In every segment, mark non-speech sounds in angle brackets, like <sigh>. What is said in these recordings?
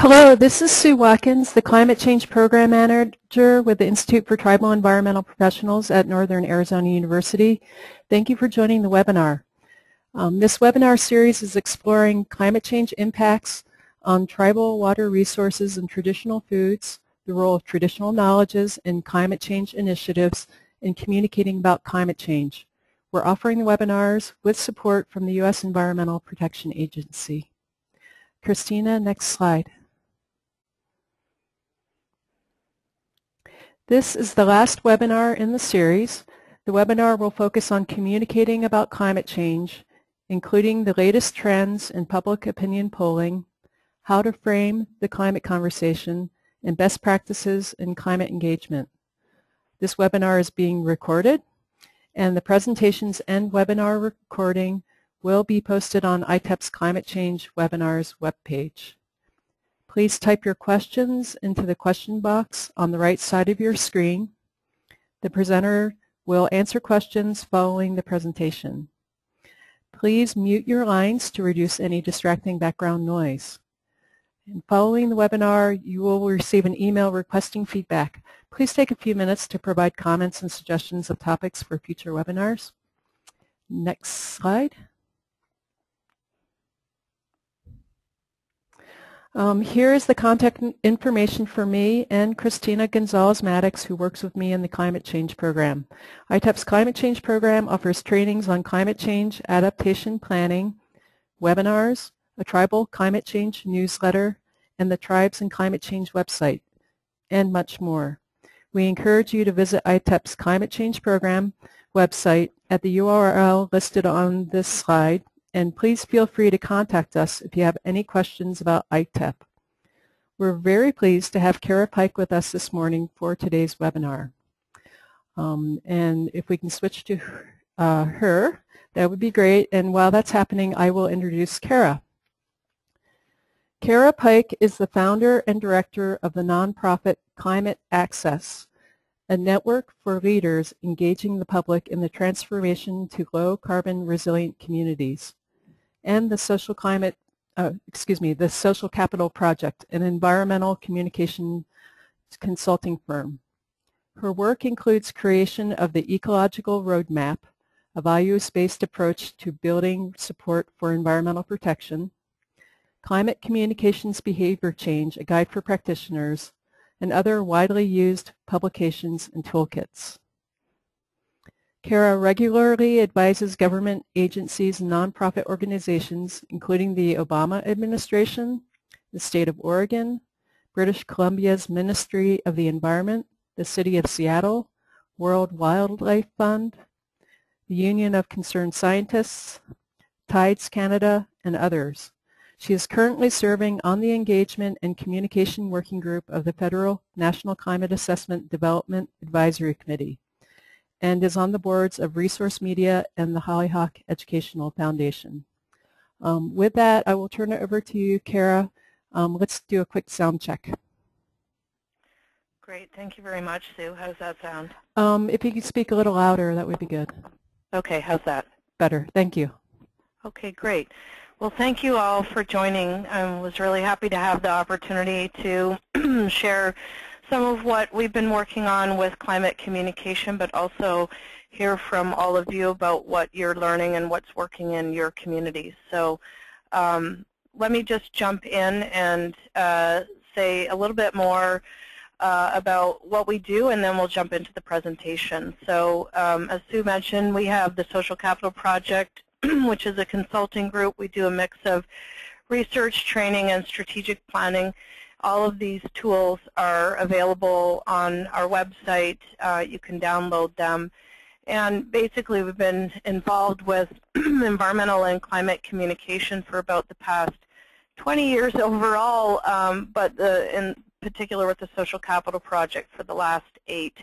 Hello, this is Sue Watkins, the Climate Change Program Manager with the Institute for Tribal Environmental Professionals at Northern Arizona University. Thank you for joining the webinar. Um, this webinar series is exploring climate change impacts on tribal water resources and traditional foods, the role of traditional knowledges in climate change initiatives, and communicating about climate change. We're offering the webinars with support from the U.S. Environmental Protection Agency. Christina, next slide. This is the last webinar in the series. The webinar will focus on communicating about climate change, including the latest trends in public opinion polling, how to frame the climate conversation, and best practices in climate engagement. This webinar is being recorded, and the presentations and webinar recording will be posted on ITEP's Climate Change Webinars webpage. Please type your questions into the question box on the right side of your screen. The presenter will answer questions following the presentation. Please mute your lines to reduce any distracting background noise. And following the webinar, you will receive an email requesting feedback. Please take a few minutes to provide comments and suggestions of topics for future webinars. Next slide. Um, here is the contact information for me and Christina Gonzalez-Maddox, who works with me in the Climate Change Program. ITEP's Climate Change Program offers trainings on climate change adaptation planning, webinars, a tribal climate change newsletter, and the Tribes and Climate Change website, and much more. We encourage you to visit ITEP's Climate Change Program website at the URL listed on this slide, and please feel free to contact us if you have any questions about ITEP. We're very pleased to have Cara Pike with us this morning for today's webinar. Um, and if we can switch to uh, her, that would be great. And while that's happening, I will introduce Cara. Cara Pike is the founder and director of the nonprofit Climate Access, a network for leaders engaging the public in the transformation to low carbon resilient communities, and the social climate, uh, excuse me, the Social Capital Project, an environmental communication consulting firm. Her work includes creation of the Ecological Roadmap, a values-based approach to building support for environmental protection, Climate Communications Behavior Change, a guide for practitioners, and other widely used publications and toolkits. CARA regularly advises government agencies and nonprofit organizations, including the Obama administration, the state of Oregon, British Columbia's Ministry of the Environment, the City of Seattle, World Wildlife Fund, the Union of Concerned Scientists, TIDES Canada, and others. She is currently serving on the Engagement and Communication Working Group of the Federal National Climate Assessment Development Advisory Committee and is on the boards of Resource Media and the Hollyhock Educational Foundation. Um, with that, I will turn it over to you, Cara. Um, let's do a quick sound check. Great. Thank you very much, Sue. How does that sound? Um, if you could speak a little louder, that would be good. Okay. How's that? Better. Thank you. Okay, great. Well, thank you all for joining. I was really happy to have the opportunity to <clears throat> share some of what we've been working on with climate communication, but also hear from all of you about what you're learning and what's working in your communities. So um, let me just jump in and uh, say a little bit more uh, about what we do, and then we'll jump into the presentation. So um, as Sue mentioned, we have the Social Capital Project <clears throat> which is a consulting group. We do a mix of research, training, and strategic planning. All of these tools are available on our website. Uh, you can download them. And basically, we've been involved with <clears throat> environmental and climate communication for about the past 20 years <laughs> overall, um, but the, in particular with the Social Capital Project for the last eight.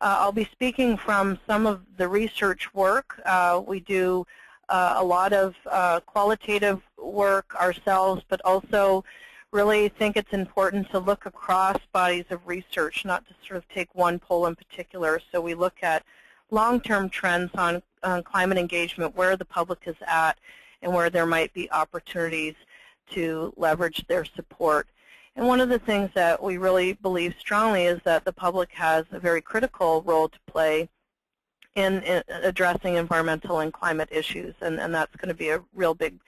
Uh, I'll be speaking from some of the research work. Uh, we do uh, a lot of uh, qualitative work ourselves, but also really think it's important to look across bodies of research, not to sort of take one poll in particular. So we look at long-term trends on, on climate engagement, where the public is at, and where there might be opportunities to leverage their support. And one of the things that we really believe strongly is that the public has a very critical role to play in, in addressing environmental and climate issues, and, and that's going to be a real big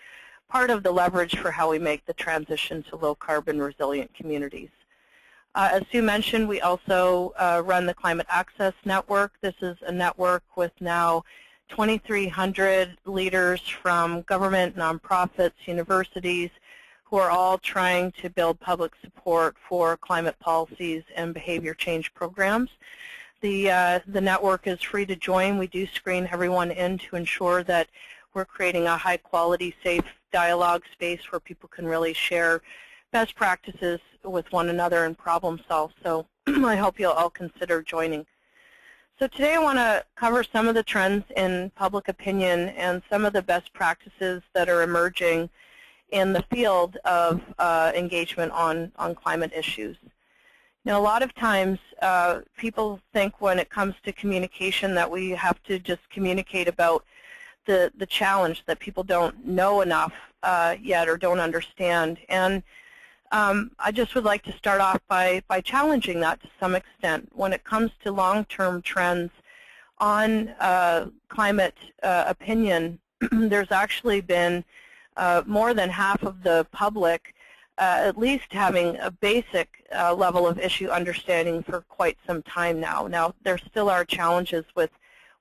part of the leverage for how we make the transition to low-carbon resilient communities. Uh, as Sue mentioned, we also uh, run the Climate Access Network. This is a network with now 2,300 leaders from government, nonprofits, universities, who are all trying to build public support for climate policies and behavior change programs. The, uh, the network is free to join. We do screen everyone in to ensure that we're creating a high quality, safe dialogue space where people can really share best practices with one another and problem solve. So <clears throat> I hope you'll all consider joining. So today I want to cover some of the trends in public opinion and some of the best practices that are emerging in the field of uh, engagement on, on climate issues. Know, a lot of times uh, people think when it comes to communication that we have to just communicate about the, the challenge that people don't know enough uh, yet or don't understand. And um, I just would like to start off by, by challenging that to some extent. When it comes to long-term trends on uh, climate uh, opinion, <clears throat> there's actually been uh, more than half of the public at least having a basic uh, level of issue understanding for quite some time now. Now, there still are challenges with,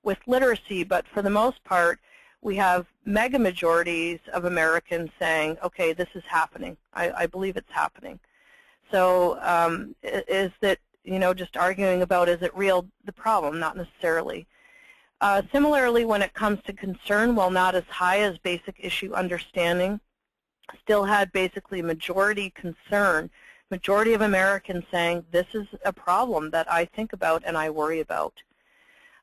with literacy, but for the most part, we have mega majorities of Americans saying, okay, this is happening. I, I believe it's happening. So um, is that, you know, just arguing about is it real the problem? Not necessarily. Uh, similarly, when it comes to concern, while not as high as basic issue understanding, still had basically majority concern, majority of Americans saying this is a problem that I think about and I worry about.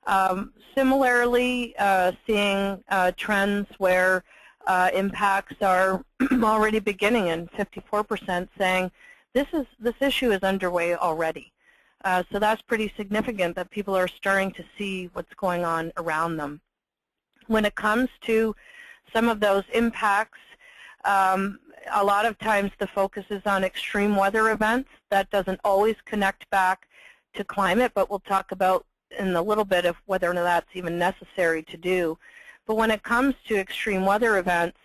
Um, similarly, uh, seeing uh, trends where uh, impacts are <clears throat> already beginning and 54% saying this is this issue is underway already. Uh, so that's pretty significant that people are starting to see what's going on around them. When it comes to some of those impacts, um, a lot of times the focus is on extreme weather events. That doesn't always connect back to climate, but we'll talk about in a little bit of whether or not that's even necessary to do. But when it comes to extreme weather events,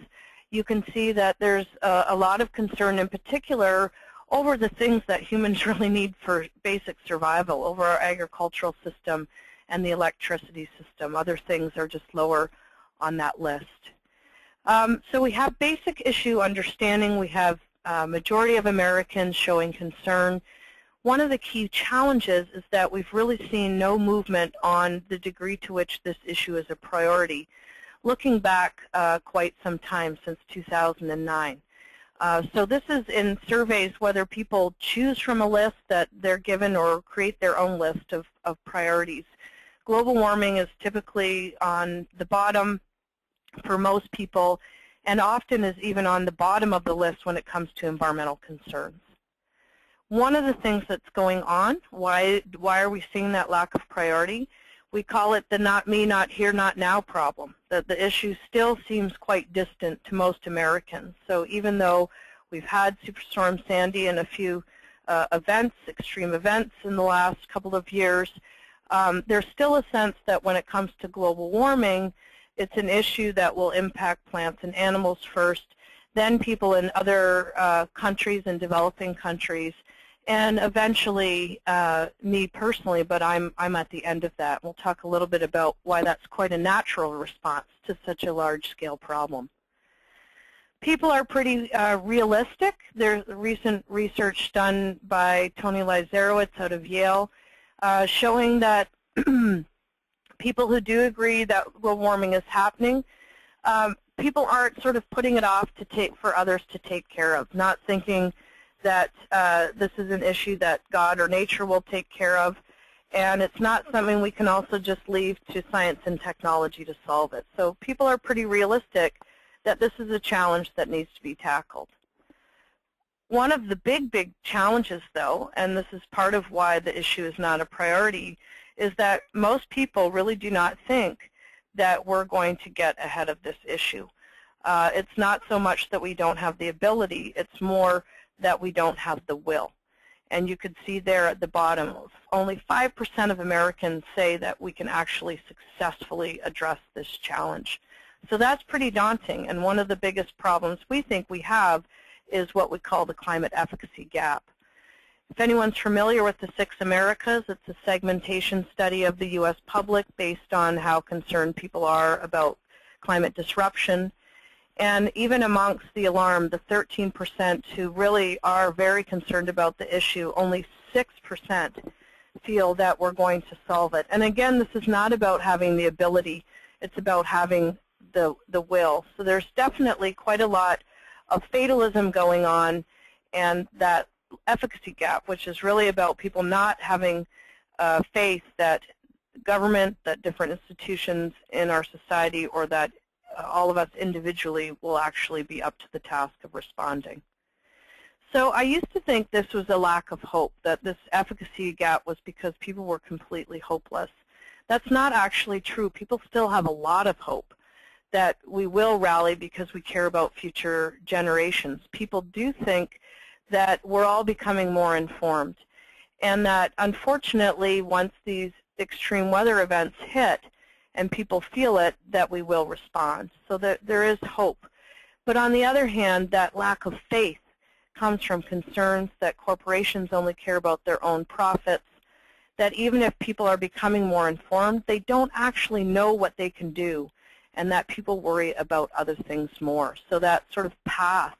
you can see that there's a, a lot of concern in particular over the things that humans <laughs> really need for basic survival, over our agricultural system and the electricity system. Other things are just lower on that list. Um, so we have basic issue understanding. We have a majority of Americans showing concern. One of the key challenges is that we've really seen no movement on the degree to which this issue is a priority, looking back uh, quite some time since 2009. Uh, so this is in surveys whether people choose from a list that they're given or create their own list of, of priorities. Global warming is typically on the bottom for most people and often is even on the bottom of the list when it comes to environmental concerns. One of the things that's going on, why, why are we seeing that lack of priority? We call it the not me, not here, not now problem. That the issue still seems quite distant to most Americans. So even though we've had Superstorm Sandy and a few uh, events, extreme events in the last couple of years, um, there's still a sense that when it comes to global warming, it's an issue that will impact plants and animals first, then people in other uh, countries and developing countries, and eventually uh, me personally, but I'm, I'm at the end of that. We'll talk a little bit about why that's quite a natural response to such a large-scale problem. People are pretty uh, realistic. There's recent research done by Tony Leiserowitz out of Yale uh, showing that <clears throat> people who do agree that global warming is happening, um, people aren't sort of putting it off to take for others to take care of, not thinking that uh, this is an issue that God or nature will take care of, and it's not something we can also just leave to science and technology to solve it. So people are pretty realistic that this is a challenge that needs to be tackled. One of the big, big challenges, though, and this is part of why the issue is not a priority, is that most people really do not think that we're going to get ahead of this issue. Uh, it's not so much that we don't have the ability, it's more that we don't have the will. And you could see there at the bottom, only 5% of Americans say that we can actually successfully address this challenge. So that's pretty daunting, and one of the biggest problems we think we have is what we call the climate efficacy gap. If anyone's familiar with the Six Americas, it's a segmentation study of the U.S. public based on how concerned people are about climate disruption. And even amongst the alarm, the 13% who really are very concerned about the issue, only 6% feel that we're going to solve it. And again, this is not about having the ability, it's about having the, the will. So there's definitely quite a lot of fatalism going on and that efficacy gap, which is really about people not having uh, faith that government, that different institutions in our society, or that uh, all of us individually will actually be up to the task of responding. So I used to think this was a lack of hope, that this efficacy gap was because people were completely hopeless. That's not actually true. People still have a lot of hope that we will rally because we care about future generations. People do think that we're all becoming more informed and that unfortunately once these extreme weather events hit and people feel it, that we will respond. So that there is hope. But on the other hand, that lack of faith comes from concerns that corporations only care about their own profits, that even if people are becoming more informed, they don't actually know what they can do and that people worry about other things more. So that sort of path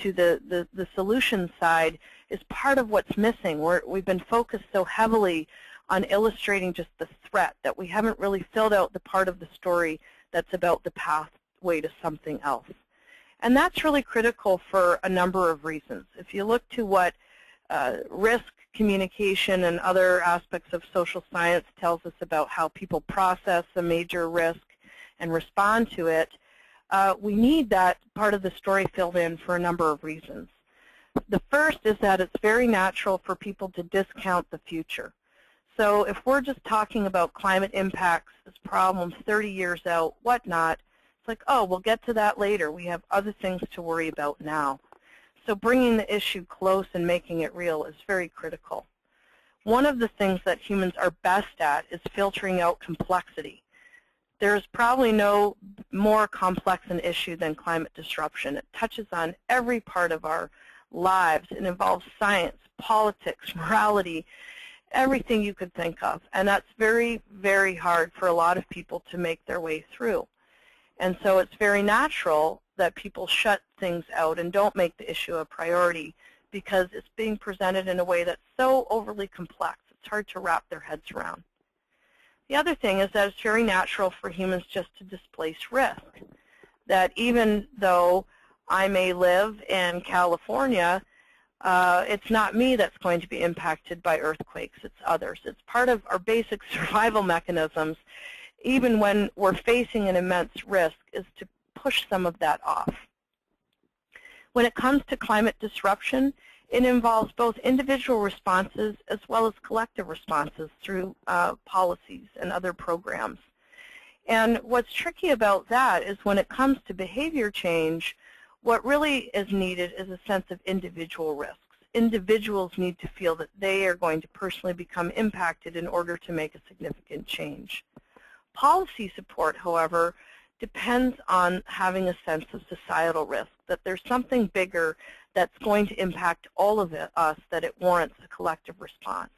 to the, the, the solution side is part of what's missing. We're, we've been focused so heavily on illustrating just the threat that we haven't really filled out the part of the story that's about the pathway to something else. And that's really critical for a number of reasons. If you look to what uh, risk communication and other aspects of social science tells us about how people process a major risk and respond to it, uh, we need that part of the story filled in for a number of reasons. The first is that it's very natural for people to discount the future. So if we're just talking about climate impacts as problems 30 years out, whatnot, it's like, oh, we'll get to that later. We have other things to worry about now. So bringing the issue close and making it real is very critical. One of the things that humans are best at is filtering out complexity there's probably no more complex an issue than climate disruption. It touches on every part of our lives. It involves science, politics, <laughs> morality, everything you could think of. And that's very, very hard for a lot of people to make their way through. And so it's very natural that people shut things out and don't make the issue a priority because it's being presented in a way that's so overly complex. It's hard to wrap their heads around. The other thing is that it's very natural for humans just to displace risk. That even though I may live in California, uh, it's not me that's going to be impacted by earthquakes, it's others. It's part of our basic <laughs> survival mechanisms, even when we're facing an immense risk, is to push some of that off. When it comes to climate disruption, it involves both individual responses as well as collective responses through uh, policies and other programs. And what's tricky about that is when it comes to behavior change, what really is needed is a sense of individual risks. Individuals need to feel that they are going to personally become impacted in order to make a significant change. Policy support, however, depends on having a sense of societal risk, that there's something bigger that's going to impact all of it, us, that it warrants a collective response.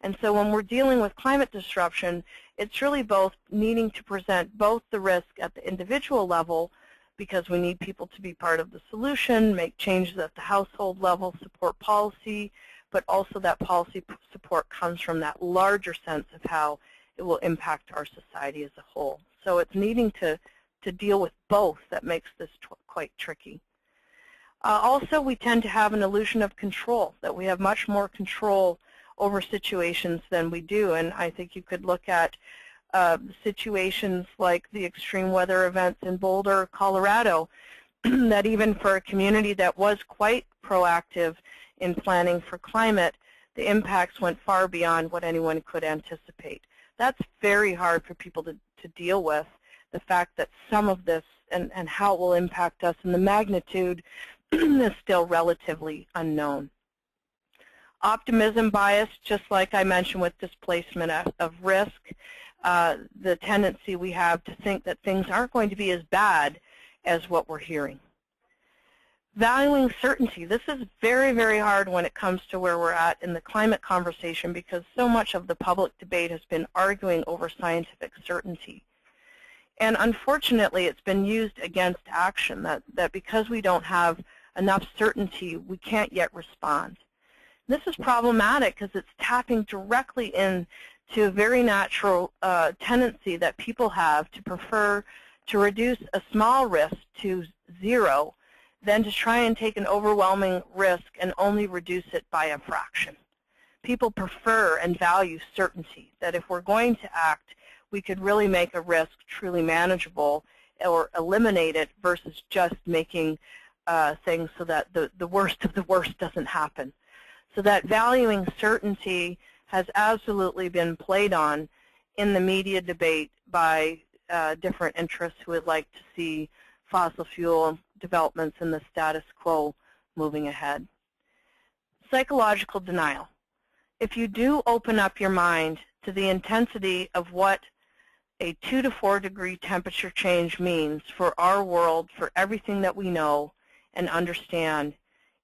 And so when we're dealing with climate disruption, it's really both needing to present both the risk at the individual level, because we need people to be part of the solution, make changes at the household level, support policy, but also that policy support comes from that larger sense of how it will impact our society as a whole. So it's needing to, to deal with both that makes this quite tricky. Uh, also, we tend to have an illusion of control, that we have much more control over situations than we do. And I think you could look at uh, situations like the extreme weather events in Boulder, Colorado, <clears throat> that even for a community that was quite proactive in planning for climate, the impacts went far beyond what anyone could anticipate. That's very hard for people to, to deal with, the fact that some of this and, and how it will impact us and the magnitude <clears throat> is still relatively unknown. Optimism bias, just like I mentioned with displacement of, risk, uh, the tendency we have to think that things aren't going to be as bad as what we're hearing. Valuing certainty. This is very, very hard when it comes to where we're at in the climate conversation because so much of the public debate has been arguing over scientific certainty. And unfortunately, it's been used against action, that, that because we don't have enough certainty, we can't yet respond. This is problematic because it's tapping directly into a very natural uh, tendency that people have to prefer to reduce a small risk to zero than to try and take an overwhelming risk and only reduce it by a fraction. People prefer and value certainty, that if we're going to act, we could really make a risk truly manageable or eliminate it versus just making uh, things so that the, the worst of the worst doesn't happen. So that valuing certainty has absolutely been played on in the media debate by uh, different interests who would like to see fossil fuel developments in the status quo moving ahead. Psychological denial. If you do open up your mind to the intensity of what a 2 to 4 degree temperature change means for our world, for everything that we know and understand,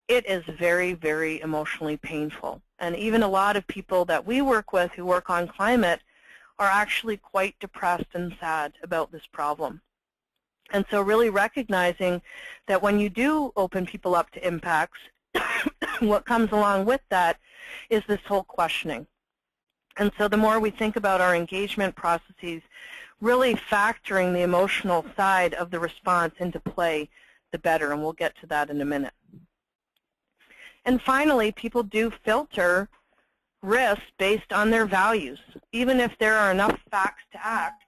it is very, very emotionally painful. And even a lot of people that we work with who work on climate are actually quite depressed and sad about this problem. And so really recognizing that when you do open people up to impacts, <coughs> what comes along with that is this whole questioning. And so the more we think about our engagement processes, really factoring the emotional side of the response into play, the better, and we'll get to that in a minute. And finally, people do filter risk based on their values. Even if there are enough facts to act,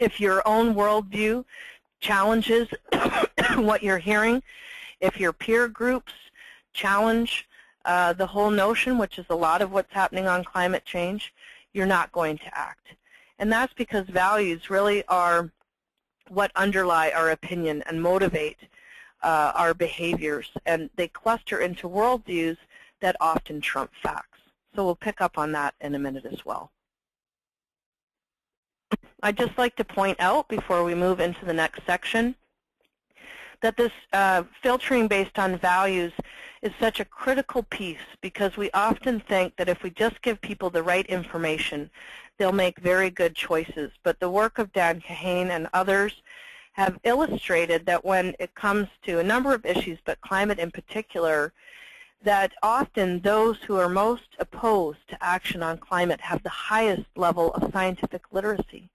if your own worldview challenges <coughs> what you're hearing, if your peer groups challenge uh, the whole notion, which is a lot of what's happening on climate change, you're not going to act. And that's because values really are what underlie our opinion and motivate uh, our behaviors. And they cluster into worldviews that often trump facts. So we'll pick up on that in a minute as well. I'd just like to point out before we move into the next section that this uh, filtering based on values is such a critical piece because we often think that if we just give people the right information, they'll make very good choices. But the work of Dan Kahan and others have illustrated that when it comes to a number of issues, but climate in particular, that often those who are most opposed to action on climate have the highest level of scientific literacy.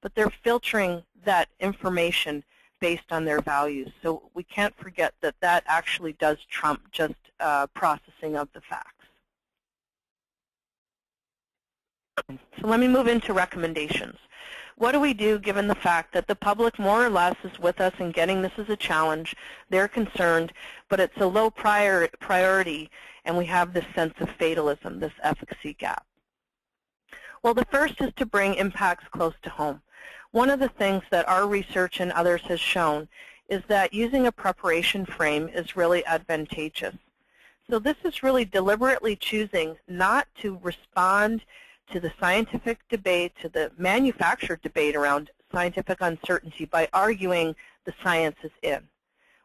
But they're filtering that information based on their values. So we can't forget that that actually does trump just uh, processing of the facts. So let me move into recommendations. What do we do given the fact that the public more or less is with us in getting this as a challenge? They're concerned, but it's a low prior priority, and we have this sense of fatalism, this efficacy gap. Well, the first is to bring impacts close to home. One of the things that our research and others has shown is that using a preparation frame is really advantageous. So this is really deliberately choosing not to respond to the scientific debate, to the manufactured debate around scientific uncertainty by arguing the science is in.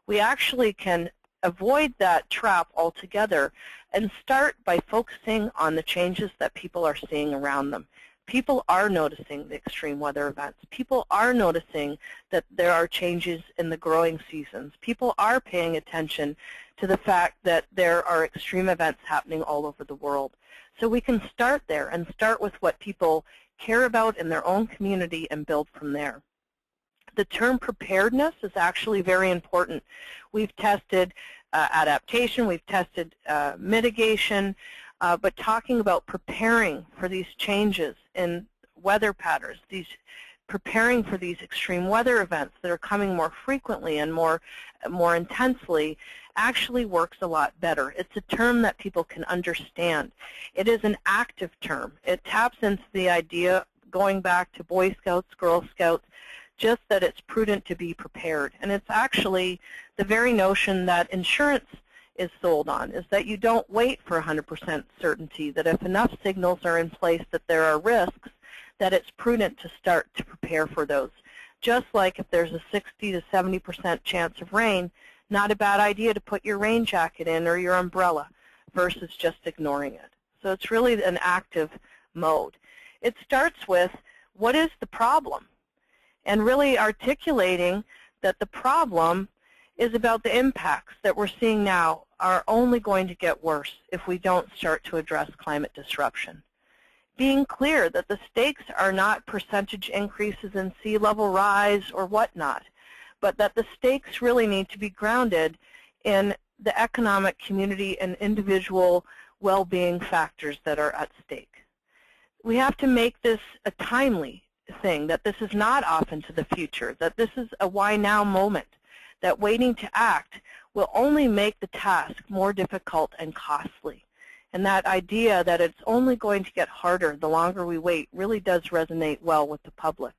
We actually can avoid that trap altogether and start by focusing on the changes that people are seeing around them. People are noticing the extreme weather events. People are noticing that there are changes in the growing seasons. People are paying attention to the fact that there are extreme events happening all over the world. So we can start there and start with what people care about in their own community and build from there. The term preparedness is actually very important. We've tested uh, adaptation, we've tested uh, mitigation, uh, but talking about preparing for these changes in weather patterns, these preparing for these extreme weather events that are coming more frequently and more, more intensely actually works a lot better. It's a term that people can understand. It is an active term. It taps into the idea, going back to Boy Scouts, Girl Scouts, just that it's prudent to be prepared. And it's actually the very notion that insurance is sold on, is that you don't wait for 100% certainty, that if enough signals are in place that there are risks, that it's prudent to start to prepare for those. Just like if there's a 60 to 70% chance of rain, not a bad idea to put your rain jacket in or your umbrella versus just ignoring it. So it's really an active mode. It starts with what is the problem? and really articulating that the problem is about the impacts that we're seeing now are only going to get worse if we don't start to address climate disruption. Being clear that the stakes are not percentage increases in sea level rise or whatnot, but that the stakes really need to be grounded in the economic, community, and individual well-being factors that are at stake. We have to make this a timely thing, that this is not off into the future, that this is a why now moment, that waiting to act will only make the task more difficult and costly. And that idea that it's only going to get harder the longer we wait really does resonate well with the public.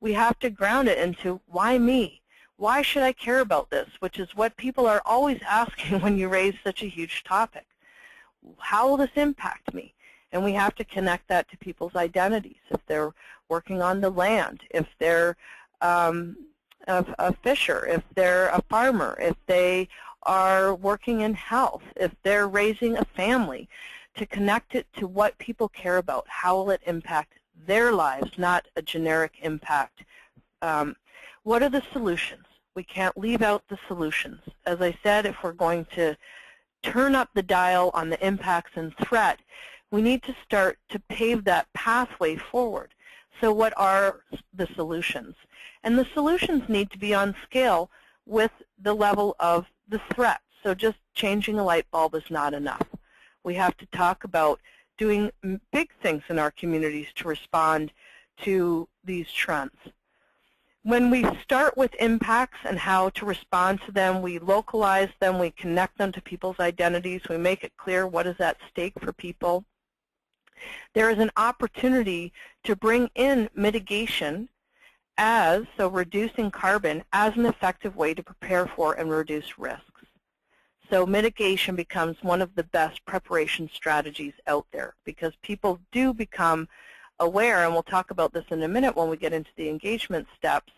We have to ground it into why me? Why should I care about this? Which is what people are always <laughs> asking when you raise such a huge topic. How will this impact me? And we have to connect that to people's identities. If they're working on the land, if they're um, a, a fisher, if they're a farmer, if they are working in health, if they're raising a family, to connect it to what people care about. How will it impact their lives, not a generic impact. Um, what are the solutions? We can't leave out the solutions. As I said, if we're going to turn up the dial on the impacts and threat, we need to start to pave that pathway forward. So what are the solutions? And the solutions need to be on scale with the level of the threat. So just changing a light bulb is not enough. We have to talk about doing big things in our communities to respond to these trends. When we start with impacts and how to respond to them, we localize them, we connect them to people's identities, we make it clear what is at stake for people there is an opportunity to bring in mitigation as, so reducing carbon, as an effective way to prepare for and reduce risks. So mitigation becomes one of the best preparation strategies out there because people do become aware, and we'll talk about this in a minute when we get into the engagement steps,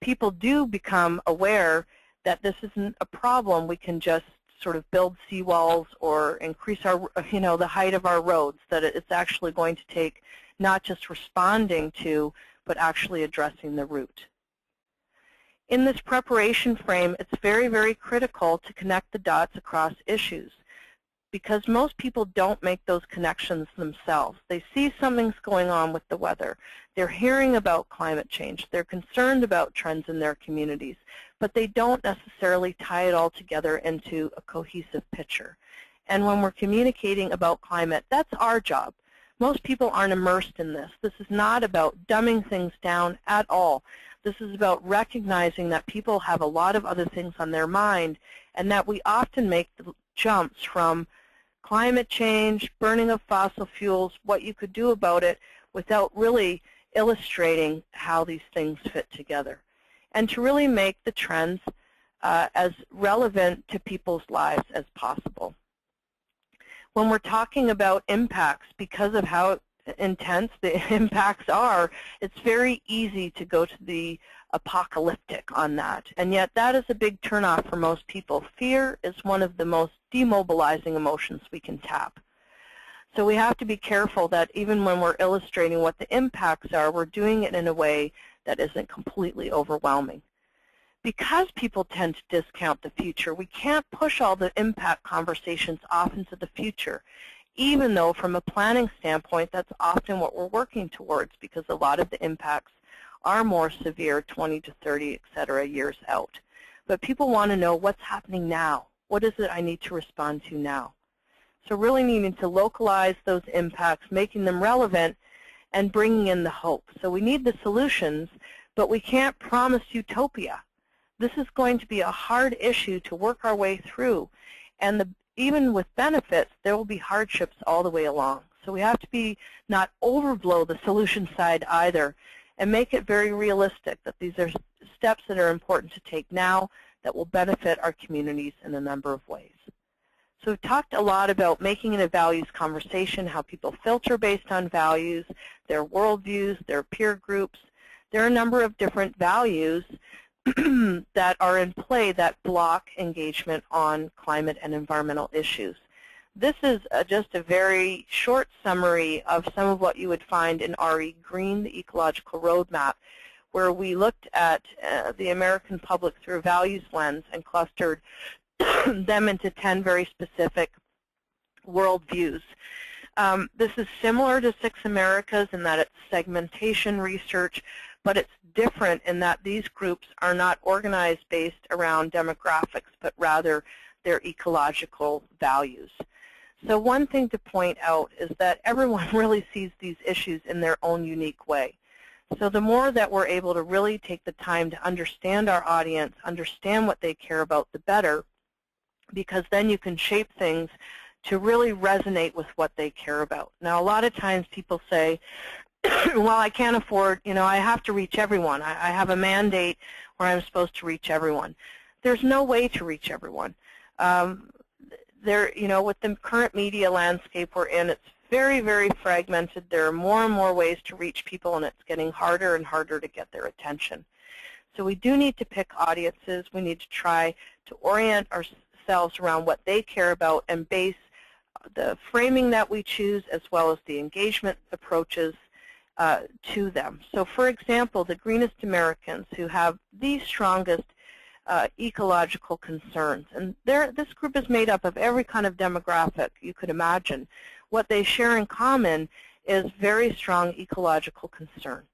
people do become aware that this isn't a problem we can just sort of build seawalls or increase our, you know, the height of our roads, that it's actually going to take not just responding to, but actually addressing the root. In this preparation frame, it's very, very critical to connect the dots across issues because most people don't make those connections themselves. They see something's going on with the weather. They're hearing about climate change. They're concerned about trends in their communities, but they don't necessarily tie it all together into a cohesive picture. And when we're communicating about climate, that's our job. Most people aren't immersed in this. This is not about dumbing things down at all. This is about recognizing that people have a lot of other things on their mind and that we often make the jumps from climate change, burning of fossil fuels, what you could do about it without really illustrating how these things fit together. And to really make the trends uh, as relevant to people's lives as possible. When we're talking about impacts, because of how intense the <laughs> impacts are, it's very easy to go to the apocalyptic on that. And yet that is a big turnoff for most people. Fear is one of the most demobilizing emotions we can tap. So we have to be careful that even when we're illustrating what the impacts are, we're doing it in a way that isn't completely overwhelming. Because people tend to discount the future, we can't push all the impact conversations off into the future, even though from a planning standpoint, that's often what we're working towards because a lot of the impacts are more severe 20 to 30, et cetera, years out. But people want to know what's happening now. What is it I need to respond to now? So really needing to localize those impacts, making them relevant, and bringing in the hope. So we need the solutions, but we can't promise utopia. This is going to be a hard issue to work our way through. And the, even with benefits, there will be hardships all the way along. So we have to be not overblow the solution side either and make it very realistic that these are steps that are important to take now that will benefit our communities in a number of ways. So we've talked a lot about making it a values conversation, how people filter based on values, their worldviews, their peer groups. There are a number of different values <clears throat> that are in play that block engagement on climate and environmental issues. This is a, just a very short summary of some of what you would find in RE Green, the Ecological Roadmap, where we looked at uh, the American public through a values lens and clustered <clears throat> them into 10 very specific worldviews. Um, this is similar to Six Americas in that it's segmentation research, but it's different in that these groups are not organized based around demographics, but rather their ecological values. So one thing to point out is that everyone <laughs> really sees these issues in their own unique way. So the more that we're able to really take the time to understand our audience, understand what they care about, the better, because then you can shape things to really resonate with what they care about. Now, a lot of times people say, <coughs> well, I can't afford, you know, I have to reach everyone. I, I have a mandate where I'm supposed to reach everyone. There's no way to reach everyone. Um, there, you know, with the current media landscape we're in, it's very, very fragmented. There are more and more ways to reach people, and it's getting harder and harder to get their attention. So we do need to pick audiences. We need to try to orient ourselves around what they care about and base the framing that we choose as well as the engagement approaches uh, to them. So for example, the Greenest Americans who have the strongest uh, ecological concerns. And this group is made up of every kind of demographic you could imagine. What they share in common is very strong ecological concern.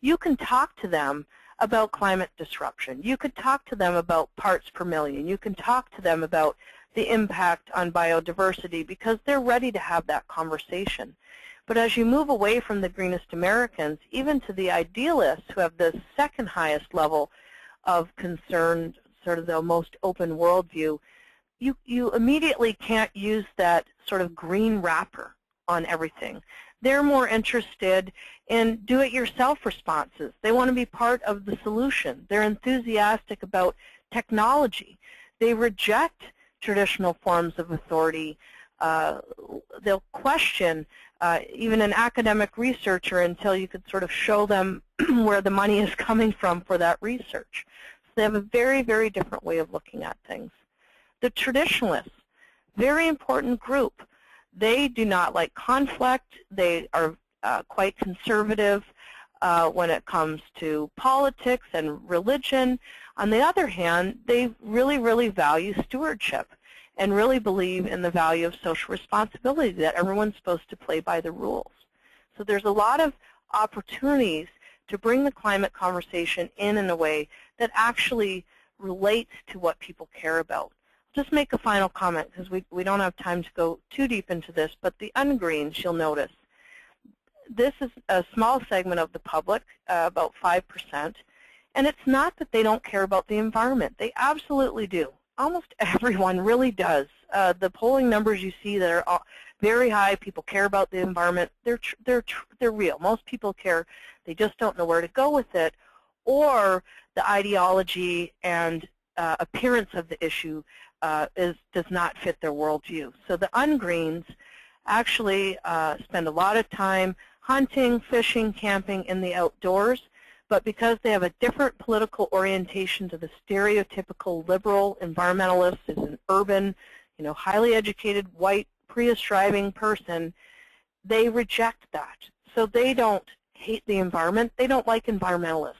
You can talk to them about climate disruption. You could talk to them about parts per million. You can talk to them about the impact on biodiversity because they're ready to have that conversation. But as you move away from the greenest Americans, even to the idealists who have the second highest level of concern, sort of the most open worldview, you, you immediately can't use that sort of green wrapper on everything. They're more interested in do-it-yourself responses. They want to be part of the solution. They're enthusiastic about technology. They reject traditional forms of authority. Uh, they'll question uh, even an academic researcher until you could sort of show them <clears throat> where the money is <laughs> coming from for that research. So they have a very, very different way of looking at things. The traditionalists, very important group. They do not like conflict. They are uh, quite conservative uh, when it comes to politics and religion. On the other hand, they really, really value stewardship and really believe in the value of social responsibility, that everyone's supposed to play by the rules. So there's a lot of opportunities to bring the climate conversation in in a way that actually relates to what people care about. Just make a final comment because we, we don't have time to go too deep into this, but the ungreens, you'll notice. This is a small segment of the public, uh, about 5%, and it's not that they don't care about the environment. They absolutely do almost <laughs> everyone really does. Uh, the polling numbers you see that are very high, people care about the environment, they're, they're, they're real. Most people care. They just don't know where to go with it. Or the ideology and uh, appearance of the issue uh, is, does not fit their worldview. So the ungreens actually uh, spend a lot of time hunting, fishing, camping in the outdoors but because they have a different political orientation to the stereotypical liberal environmentalist as an urban, you know, highly educated, white, Prius-driving person, they reject that. So they don't hate the environment. They don't like environmentalists.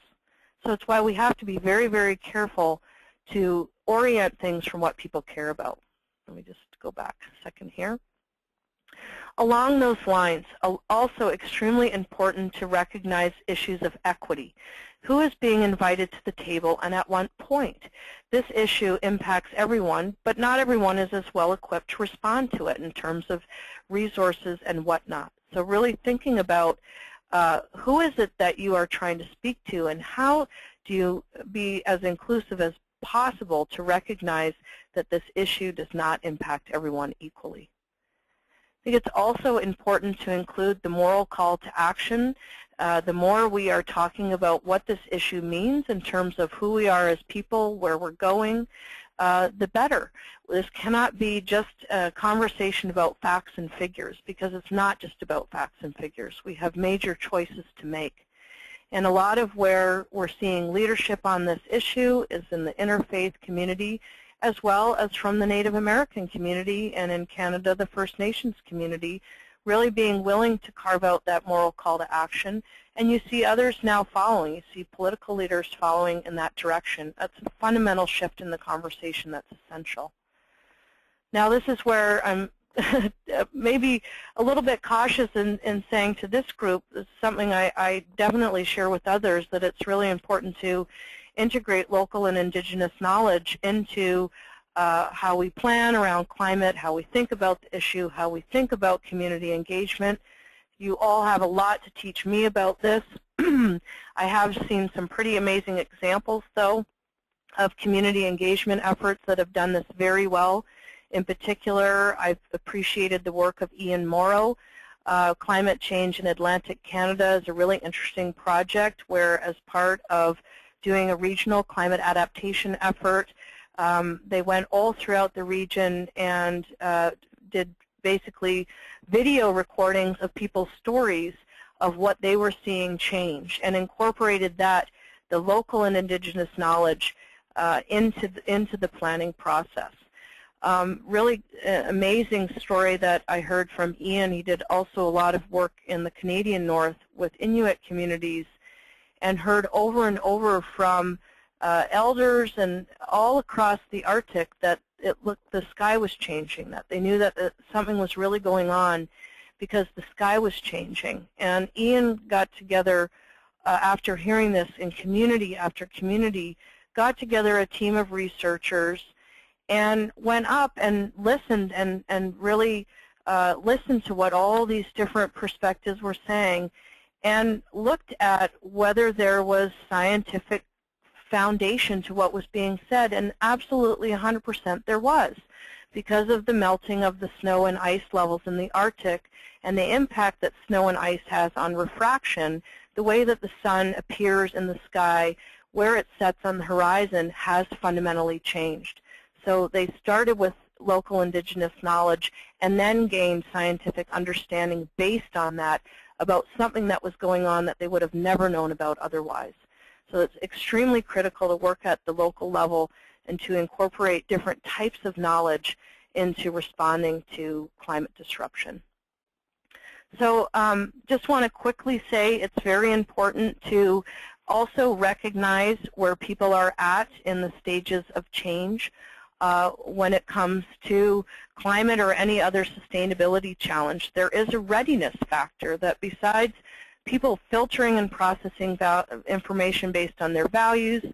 So it's why we have to be very, very careful to orient things from what people care about. Let me just go back a second here. Along those lines, also extremely important to recognize issues of equity. Who is being invited to the table and at what point? This issue impacts everyone, but not everyone is as well equipped to respond to it in terms of resources and whatnot. So really thinking about uh, who is it that you are trying to speak to and how do you be as inclusive as possible to recognize that this issue does not impact everyone equally. I think it's also important to include the moral call to action. Uh, the more we are talking about what this issue means in terms of who we are as people, where we're going, uh, the better. This cannot be just a conversation about facts and figures because it's not just about facts and figures. We have major choices to make. And a lot of where we're seeing leadership on this issue is in the interfaith community as well as from the Native American community and in Canada the First Nations community really being willing to carve out that moral call to action. And you see others now following. You see political leaders following in that direction. That's a fundamental shift in the conversation that's essential. Now this is where I'm <laughs> maybe a little bit cautious in, in saying to this group, this is something I, I definitely share with others, that it's really important to integrate local and indigenous knowledge into uh, how we plan around climate, how we think about the issue, how we think about community engagement. You all have a lot to teach me about this. <clears throat> I have seen some pretty amazing examples, though, of community engagement efforts that have done this very well. In particular, I've appreciated the work of Ian Mauro. Uh, Climate Change in Atlantic Canada is a really interesting project where as part of doing a regional climate adaptation effort, um, they went all throughout the region and uh, did basically video recordings of people's stories of what they were seeing change and incorporated that, the local and indigenous knowledge, uh, into, the, into the planning process. Um, really uh, amazing story that I heard from Ian. He did also a lot of work in the Canadian North with Inuit communities and heard over and over from uh, elders and all across the Arctic that it looked the sky was changing, that they knew that uh, something was really going on because the sky was changing. And Ian got together uh, after hearing this in community after community, got together a team of researchers and went up and listened and, and really uh, listened to what all these different perspectives were saying and looked at whether there was scientific foundation to what was being said, and absolutely 100% there was because of the melting of the snow and ice levels in the Arctic and the impact that snow and ice has on refraction, the way that the sun appears in the sky, where it sets on the horizon has fundamentally changed. So they started with local indigenous knowledge and then gained scientific understanding based on that about something that was going on that they would have never known about otherwise. So it's extremely critical to work at the local level and to incorporate different types of knowledge into responding to climate disruption. So um, just want to quickly say it's very important to also recognize where people are at in the stages of change uh, when it comes to climate or any other sustainability challenge. There is a readiness factor that besides people filtering and processing information based on their values.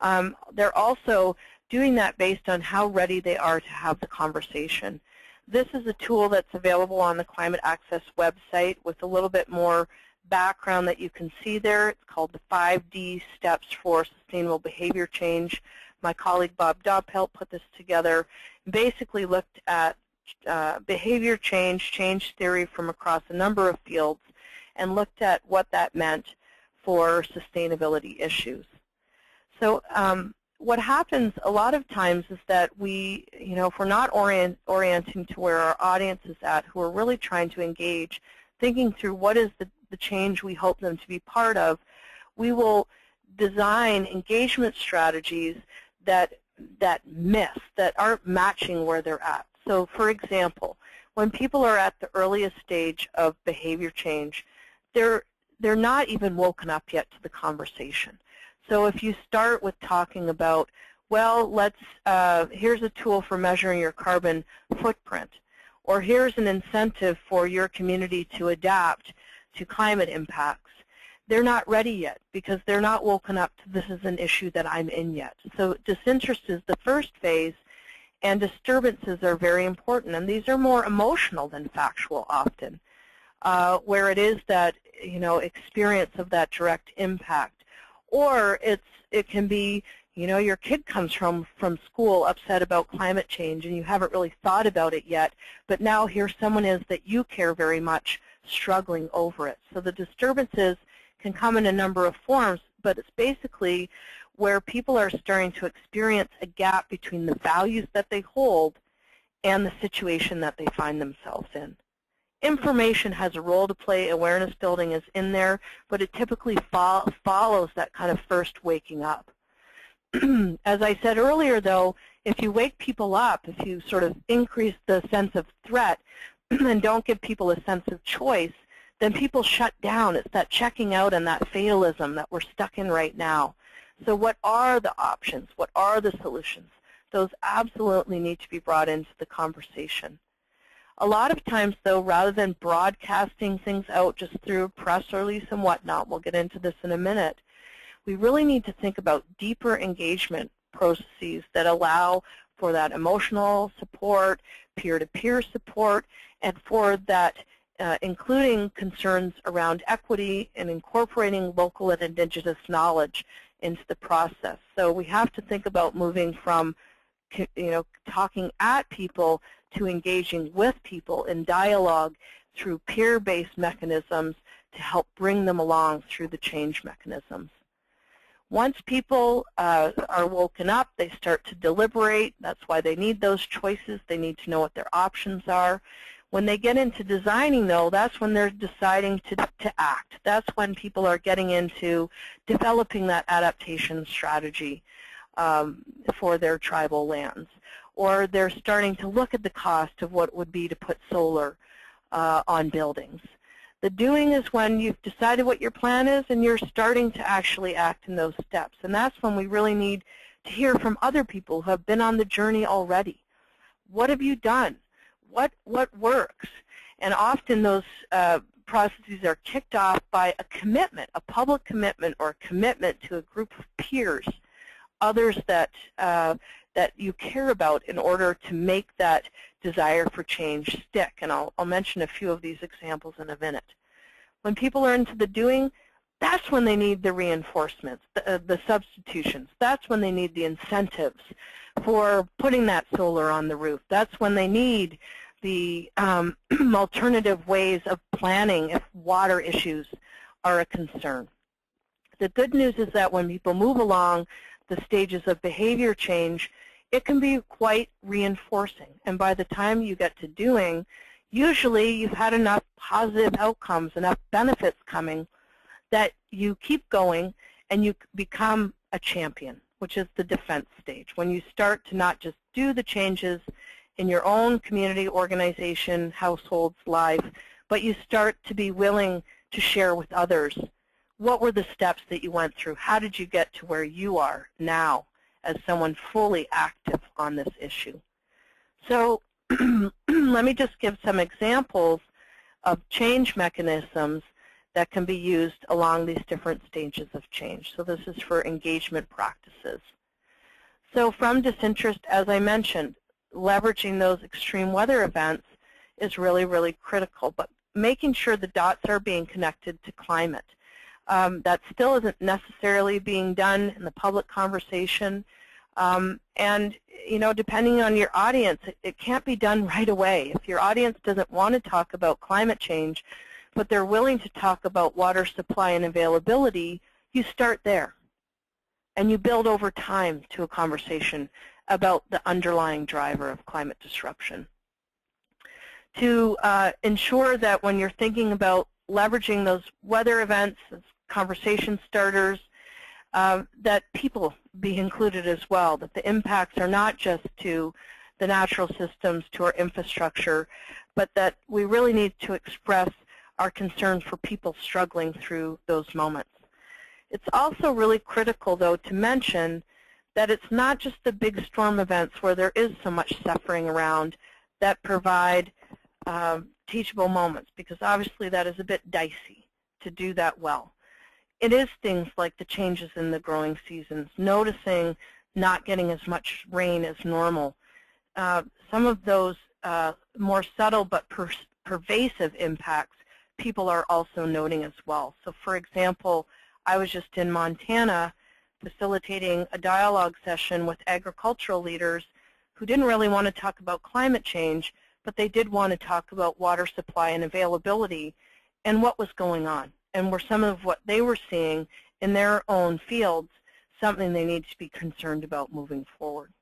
Um, they're also doing that based on how ready they are to have the conversation. This is a tool that's available on the Climate Access website with a little bit more background that you can see there. It's called the 5D Steps for Sustainable Behavior Change. My colleague Bob Doppelt put this together basically looked at uh, behavior change, change theory from across a number of fields and looked at what that meant for sustainability issues. So um, what happens a lot of times is that we, you know, if we're not orient, orienting to where our audience is at, who are really trying to engage, thinking through what is the, the change we hope them to be part of, we will design engagement strategies that that miss, that aren't matching where they're at. So for example, when people are at the earliest stage of behavior change, they're, they're not even woken up yet to the conversation. So if you start with talking about, well, let's, uh, here's a tool for measuring your carbon footprint, or here's an incentive for your community to adapt to climate impacts, they're not ready yet because they're not woken up to this is an issue that I'm in yet. So disinterest is the first phase, and disturbances are very important, and these are more emotional than factual often uh, where it is that you know experience of that direct impact, or it's it can be you know, your kid comes home from school upset about climate change and you haven't really thought about it yet, but now here someone is that you care very much struggling over it. So the disturbances can come in a number of forms, but it's basically where people are starting to experience a gap between the values that they hold and the situation that they find themselves in. Information has a role to play, awareness building is in there, but it typically fo follows that kind of first waking up. <clears throat> As I said earlier, though, if you wake people up, if you sort of increase the sense of threat <clears throat> and don't give people a sense of choice, then people shut down. It's that checking out and that fatalism that we're stuck in right now. So what are the options? What are the solutions? Those absolutely need to be brought into the conversation. A lot of times, though, rather than broadcasting things out just through press release and whatnot, we'll get into this in a minute, we really need to think about deeper engagement processes that allow for that emotional support, peer-to-peer -peer support, and for that uh, including concerns around equity and incorporating local and indigenous knowledge into the process. So we have to think about moving from you know, talking at people to engaging with people in dialogue through peer-based mechanisms to help bring them along through the change mechanisms. Once people uh, are woken up, they start to deliberate. That's why they need those choices. They need to know what their options are. When they get into designing, though, that's when they're deciding to, to act. That's when people are getting into developing that adaptation strategy um, for their tribal lands. Or they're starting to look at the cost of what it would be to put solar uh, on buildings. The doing is when you've decided what your plan is and you're starting to actually act in those steps. And that's when we really need to hear from other people who have been on the journey already. What have you done? What, what works? And often those uh, processes are kicked off by a commitment, a public commitment or a commitment to a group of peers, others that, uh, that you care about in order to make that desire for change stick. And I'll, I'll mention a few of these examples in a minute. When people are into the doing, that's when they need the reinforcements, the, uh, the substitutions. That's when they need the incentives for putting that solar on the roof. That's when they need the um, <clears throat> alternative ways of planning if water issues are a concern. The good news is that when people move along the stages of behavior change, it can be quite reinforcing. And by the time you get to doing, usually you've had enough positive outcomes, enough benefits coming, that you keep going and you become a champion, which is the defense stage. When you start to not just do the changes in your own community, organization, households, life, but you start to be willing to share with others what were the steps that you went through? How did you get to where you are now? as someone fully active on this issue. So <clears throat> let me just give some examples of change mechanisms that can be used along these different stages of change. So this is for engagement practices. So from disinterest, as I mentioned, leveraging those extreme weather events is really, really critical, but making sure the dots are being connected to climate. Um, that still isn't necessarily being done in the public conversation. Um, and, you know, depending on your audience, it, it can't be done <laughs> right away. If your audience doesn't want to talk about climate change, but they're willing to talk about water supply and availability, you start there. And you build over time to a conversation about the underlying driver of climate disruption. To uh, ensure that when you're thinking about leveraging those weather events as conversation starters, uh, that people be included as well, that the impacts are not just to the natural systems, to our infrastructure, but that we really need to express our concern for people struggling through those moments. It's also really critical, though, to mention that it's not just the big storm events where there is so much suffering around that provide um, teachable moments, because obviously that is a bit dicey to do that well it is things like the changes in the growing seasons, noticing not getting as much rain as normal. Uh, some of those uh, more subtle but per pervasive impacts people are also noting as well. So for example, I was just in Montana facilitating a dialogue session with agricultural leaders who didn't really want to talk about climate change, but they did want to talk about water supply and availability and what was going on and were some of what they were seeing in their own fields something they need to be concerned about moving forward.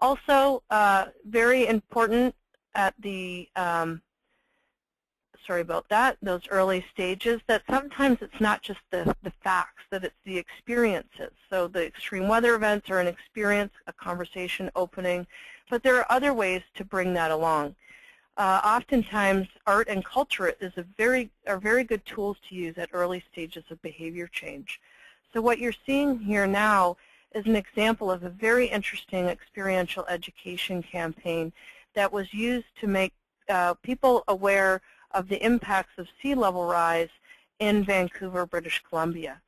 Also, uh, very important at the, um, sorry about that, those early stages, that sometimes it's not just the, the facts, that it's the experiences. So the extreme weather events are an experience, a conversation opening, but there are other ways to bring that along. Uh, oftentimes, art and culture is a very, are very good tools to use at early stages of behavior change. So what you're seeing here now is an example of a very interesting experiential education campaign that was used to make uh, people aware of the impacts of sea level rise in Vancouver, British Columbia.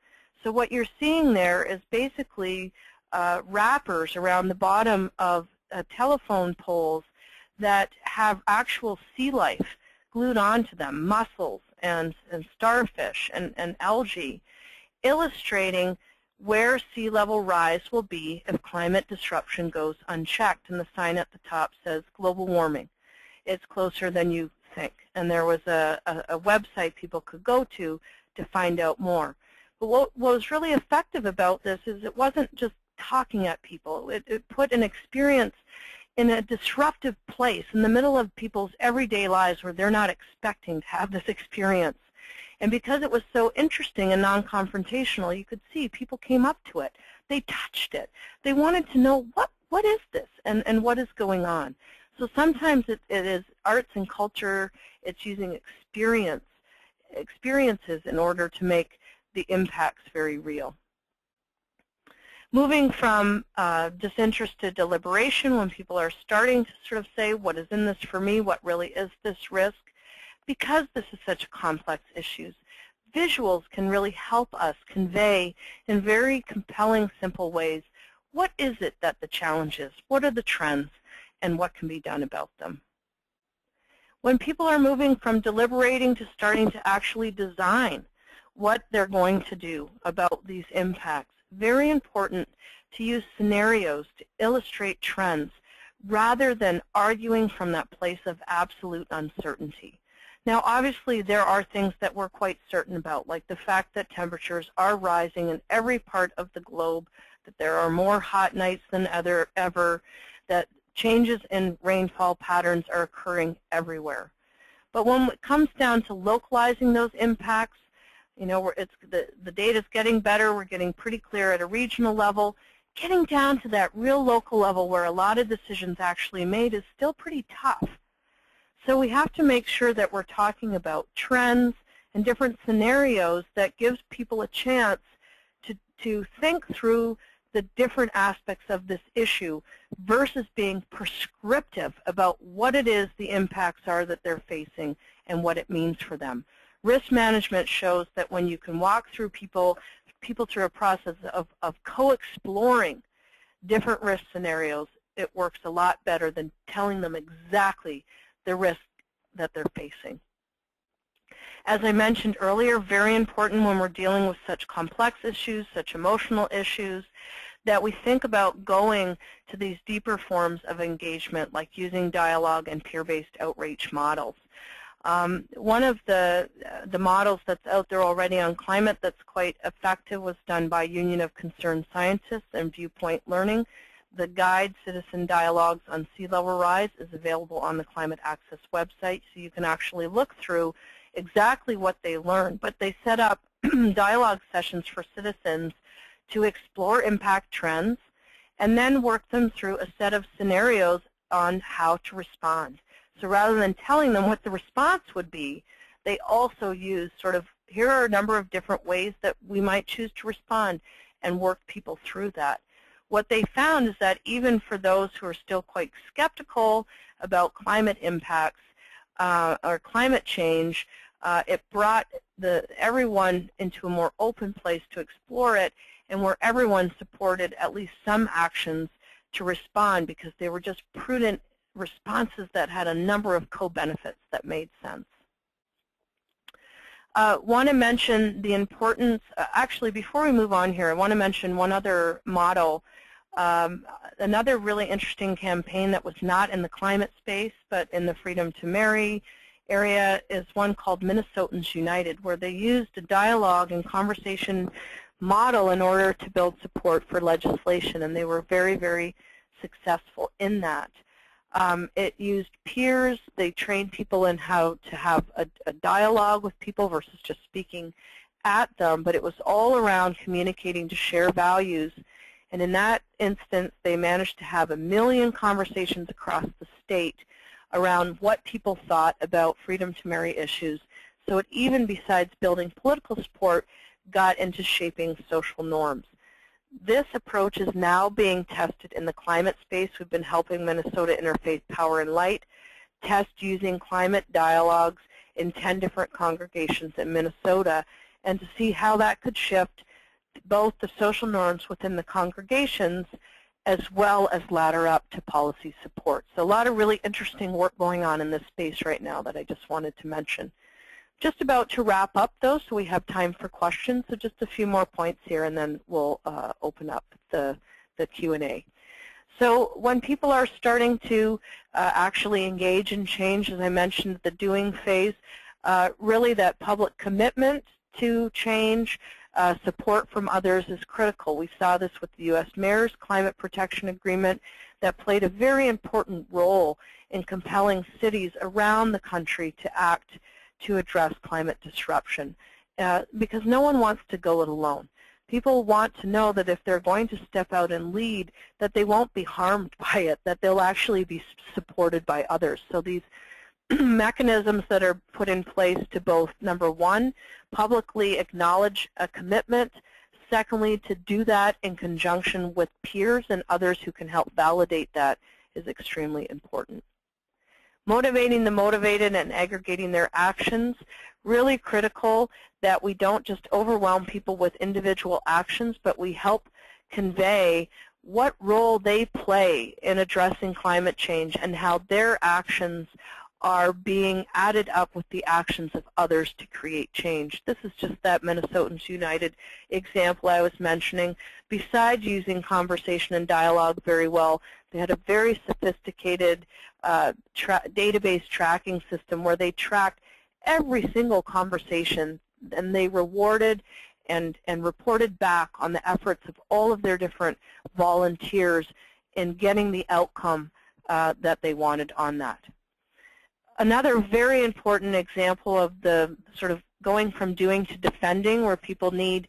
So what you're seeing there is basically uh, wrappers around the bottom of uh, telephone poles that have actual sea life glued onto them, mussels and, and starfish and, and algae illustrating where sea level rise will be if climate disruption goes unchecked. And the sign at the top says global warming. It's closer than you think. And there was a, a, a website people could go to to find out more. But what, what, was really effective about this is it wasn't just talking at people. It, it put an experience in a disruptive place in the middle of people's everyday lives where they're not expecting to have this experience. And because it was so interesting and non-confrontational, you could see people came up to it. They touched it. They wanted to know what what is this and, and what is going on. So sometimes it, it is arts and culture. It's using experience experiences in order to make the impacts very real. Moving from uh, disinterested deliberation when people are starting to sort of say, what is in this for me? What really is this risk? because this is such complex issues, visuals can really help us convey in very compelling, simple ways what is it that the challenge is, what are the trends, and what can be done about them. When people are moving from deliberating to starting to actually design what they're going to do about these impacts, very important to use scenarios to illustrate trends rather than arguing from that place of absolute uncertainty. Now, obviously, there are things that we're quite certain about, like the fact that temperatures are rising in every part of the globe, that there are more hot nights than ever, that changes in rainfall patterns are occurring everywhere. But when it comes down to localizing those impacts, you know, it's the, the data is getting better. We're getting pretty clear at a regional level. Getting down to that real local level where a lot of decisions actually made is still pretty tough. So we have to make sure that we're talking about trends and different scenarios that gives people a chance to, to think through the different aspects of this issue versus being prescriptive about what it is the impacts are that they're facing and what it means for them. Risk management shows that when you can walk through people, people through a process of, of co-exploring different risk scenarios, it works a lot better than telling them exactly the risk that they're facing. As I mentioned earlier, very important when we're dealing with such complex issues, such emotional issues, that we think about going to these deeper forms of engagement, like using dialogue and peer-based outreach models. Um, one of the, uh, the models that's out there already on climate that's quite effective was done by Union of Concerned Scientists and Viewpoint Learning the guide, Citizen Dialogues on Sea Level Rise, is available on the Climate Access website, so you can actually look through exactly what they learned. But they set up <clears throat> dialogue sessions for citizens to explore impact trends and then work them through a set of scenarios on how to respond. So rather than telling them what the response would be, they also use sort of, here are a number of different ways that we might choose to respond and work people through that what they found is that even for those who are still quite skeptical about climate impacts uh, or climate change, uh, it brought the, everyone into a more open place to explore it and where everyone supported at least some actions to respond because they were just prudent responses that had a number of co-benefits that made sense. Uh, want to mention the importance, uh, actually before we move on here, I want to mention one other model. Um, another really interesting campaign that was not in the climate space but in the Freedom to Marry area is one called Minnesotans United where they used a dialogue and conversation model in order to build support for legislation and they were very, very successful in that. Um, it used peers. They trained people in how to have a, a, dialogue with people versus just speaking at them, but it was all around communicating to share values. And in that instance, they managed to have a million conversations across the state around what people thought about freedom to marry issues. So it even, besides building political support, got into shaping social norms. This approach is now being tested in the climate space. We've been helping Minnesota Interfaith Power and Light test using climate dialogues in 10 different congregations in Minnesota and to see how that could shift both the social norms within the congregations as well as ladder up to policy support. So a lot of really interesting work going on in this space right now that I just wanted to mention just about to wrap up, though, so we have time for questions. So just a few more points here, and then we'll uh, open up the, the Q&A. So when people are starting to uh, actually engage in change, as I mentioned, the doing phase, uh, really that public commitment to change, uh, support from others is critical. We saw this with the U.S. Mayor's Climate Protection Agreement that played a very important role in compelling cities around the country to act to address climate disruption uh, because no one wants to go it alone. People want to know that if they're going to step out and lead, that they won't be harmed <laughs> by it, that they'll actually be supported by others. So these <clears throat> mechanisms that are put in place to both, number one, publicly acknowledge a commitment, secondly, to do that in conjunction with peers and others who can help validate that is extremely important motivating the motivated and aggregating their actions, really critical that we don't just overwhelm people with individual actions, but we help convey what role they play in addressing climate change and how their actions are being added up with the actions of others to create change. This is just that Minnesotans United example I was mentioning. Besides using conversation and dialogue very well, they had a very sophisticated uh, tra database tracking system where they tracked every single conversation and they rewarded and, and reported back on the efforts of all of their different volunteers in getting the outcome uh, that they wanted on that. Another very important example of the sort of going from doing to defending where people need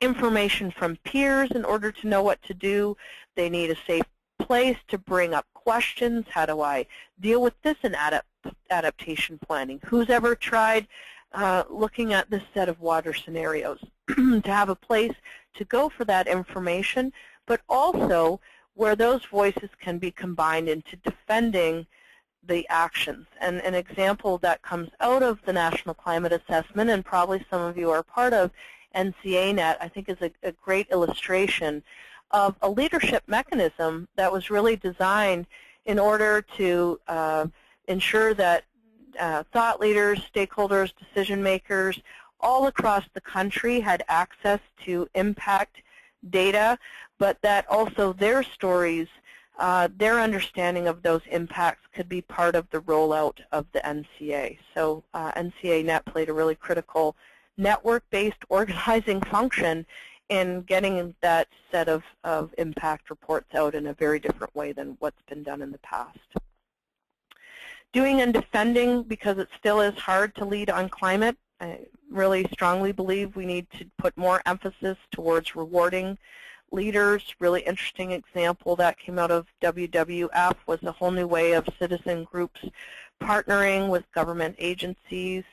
information from peers in order to know what to do. They need a safe place to bring up questions. How do I deal with this in adapt adaptation planning? Who's ever tried uh, looking at this set of water scenarios? <clears throat> to have a place to go for that information, but also where those voices can be combined into defending the actions. And an example that comes out of the National Climate Assessment, and probably some of you are part of NCANet, I think is a, a great illustration of a leadership mechanism that was really designed in order to uh, ensure that uh, thought leaders, stakeholders, decision makers all across the country had access to impact data, but that also their stories uh, their understanding of those impacts could be part of the rollout of the NCA. So uh, NCANet played a really critical network-based <laughs> organizing function in getting that set of, of impact reports out in a very different way than what's been done in the past. Doing and defending, because it still is hard to lead on climate, I really strongly believe we need to put more emphasis towards rewarding leaders. Really interesting example that came out of WWF was a whole new way of citizen groups partnering with government agencies.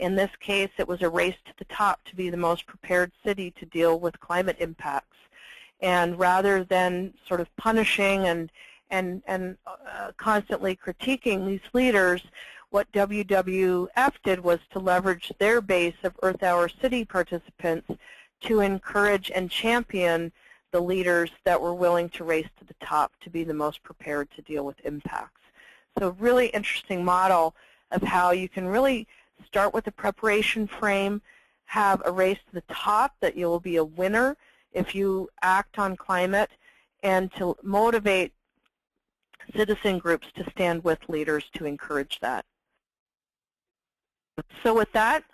In this case, it was a race to the top to be the most prepared city to deal with climate impacts. And rather than sort of punishing and, and, and uh, constantly critiquing these leaders, what WWF did was to leverage their base of Earth Hour City participants to encourage and champion the leaders that were willing to race to the top to be the most prepared to deal with impacts. So really interesting model of how you can really start with a preparation frame, have a race to the top that you will be a winner if you act on climate, and to motivate citizen groups to stand with leaders to encourage that. So with that,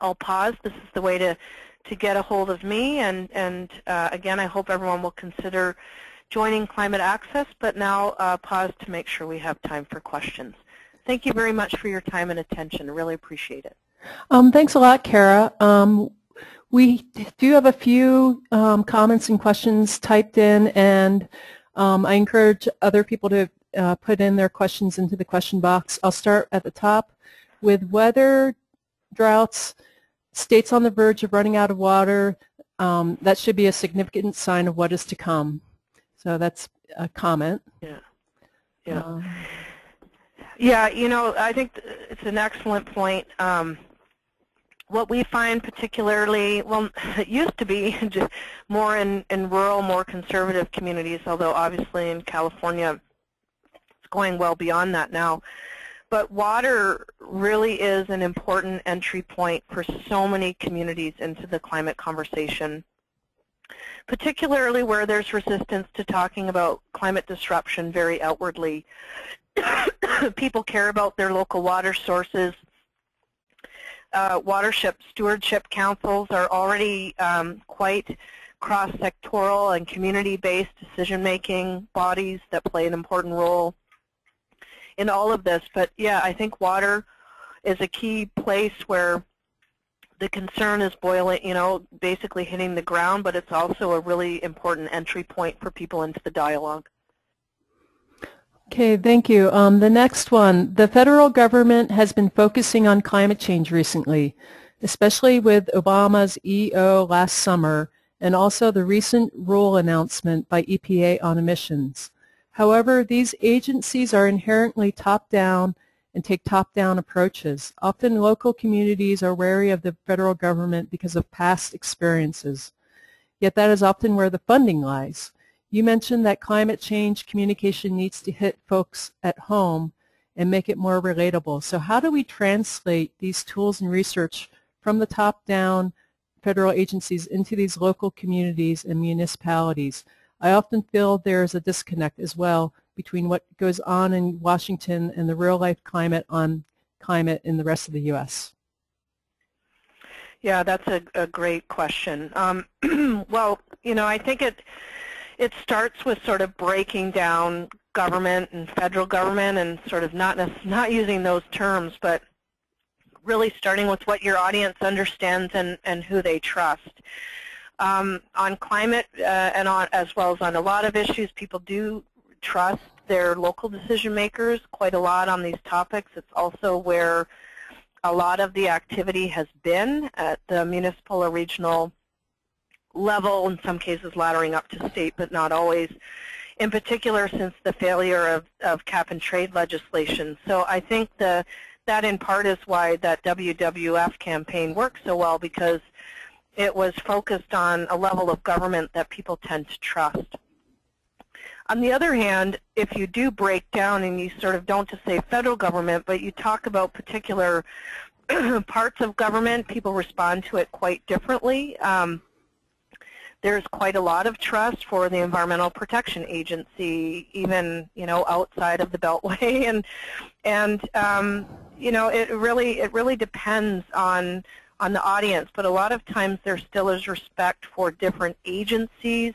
I'll pause. This is the way to, to get a hold of me. And, and uh, again, I hope everyone will consider joining Climate Access, but now uh, pause to make sure we have time for questions. Thank you very much for your time and attention. I really appreciate it. Um, thanks a lot, Cara. Um, we do have a few um, comments and questions typed in, and um, I encourage other people to uh, put in their questions into the question box. I'll start at the top with weather, droughts, states on the verge of running out of water. Um, that should be a significant sign of what is to come. So that's a comment. Yeah. Yeah. Um, yeah, you know, I think it's an excellent point. Um, what we find particularly, well, <laughs> it used to be <laughs> more in, in rural, more conservative communities, although obviously in California it's going well beyond that now. But water really is an important entry point for so many communities into the climate conversation, particularly where there's resistance to talking about climate disruption very outwardly. <coughs> People care about their local water sources, uh, watershed stewardship councils are already um, quite cross-sectoral and community-based decision-making bodies that play an important role in all of this. But yeah, I think water is a key place where the concern is boiling, you know, basically hitting the ground, but it's also a really important entry point for people into the dialogue. Okay, thank you. Um, the next one, the federal government has been focusing on climate change recently, especially with Obama's EO last summer and also the recent rule announcement by EPA on emissions. However, these agencies are inherently top-down and take top-down approaches. Often local communities are wary of the federal government because of past experiences. Yet that is often where the funding lies. You mentioned that climate change communication needs to hit folks at home and make it more relatable. So how do we translate these tools and research from the top down federal agencies into these local communities and municipalities? I often feel there's a disconnect as well between what goes on in Washington and the real life climate on climate in the rest of the U.S. Yeah, that's a, a great question. Um, <clears throat> well, you know, I think it it starts with sort of breaking down government and federal government and sort of not not using those terms, but really starting with what your audience understands and, and who they trust. Um, on climate uh, and on, as well as on a lot of issues, people do trust their local decision makers quite a lot on these topics. It's also where a lot of the activity has been at the municipal or regional level, in some cases laddering up to state, but not always, in particular since the failure of, of cap and trade legislation. So I think the, that in part is why that WWF campaign worked so well because it was focused on a level of government that people tend to trust. On the other hand, if you do break down and you sort of don't just say federal government, but you talk about particular <clears throat> parts of government, people respond to it quite differently. Um, there's quite a lot of trust for the Environmental Protection Agency, even you know outside of the Beltway, <laughs> and and um, you know it really it really depends on on the audience. But a lot of times there still is respect for different agencies,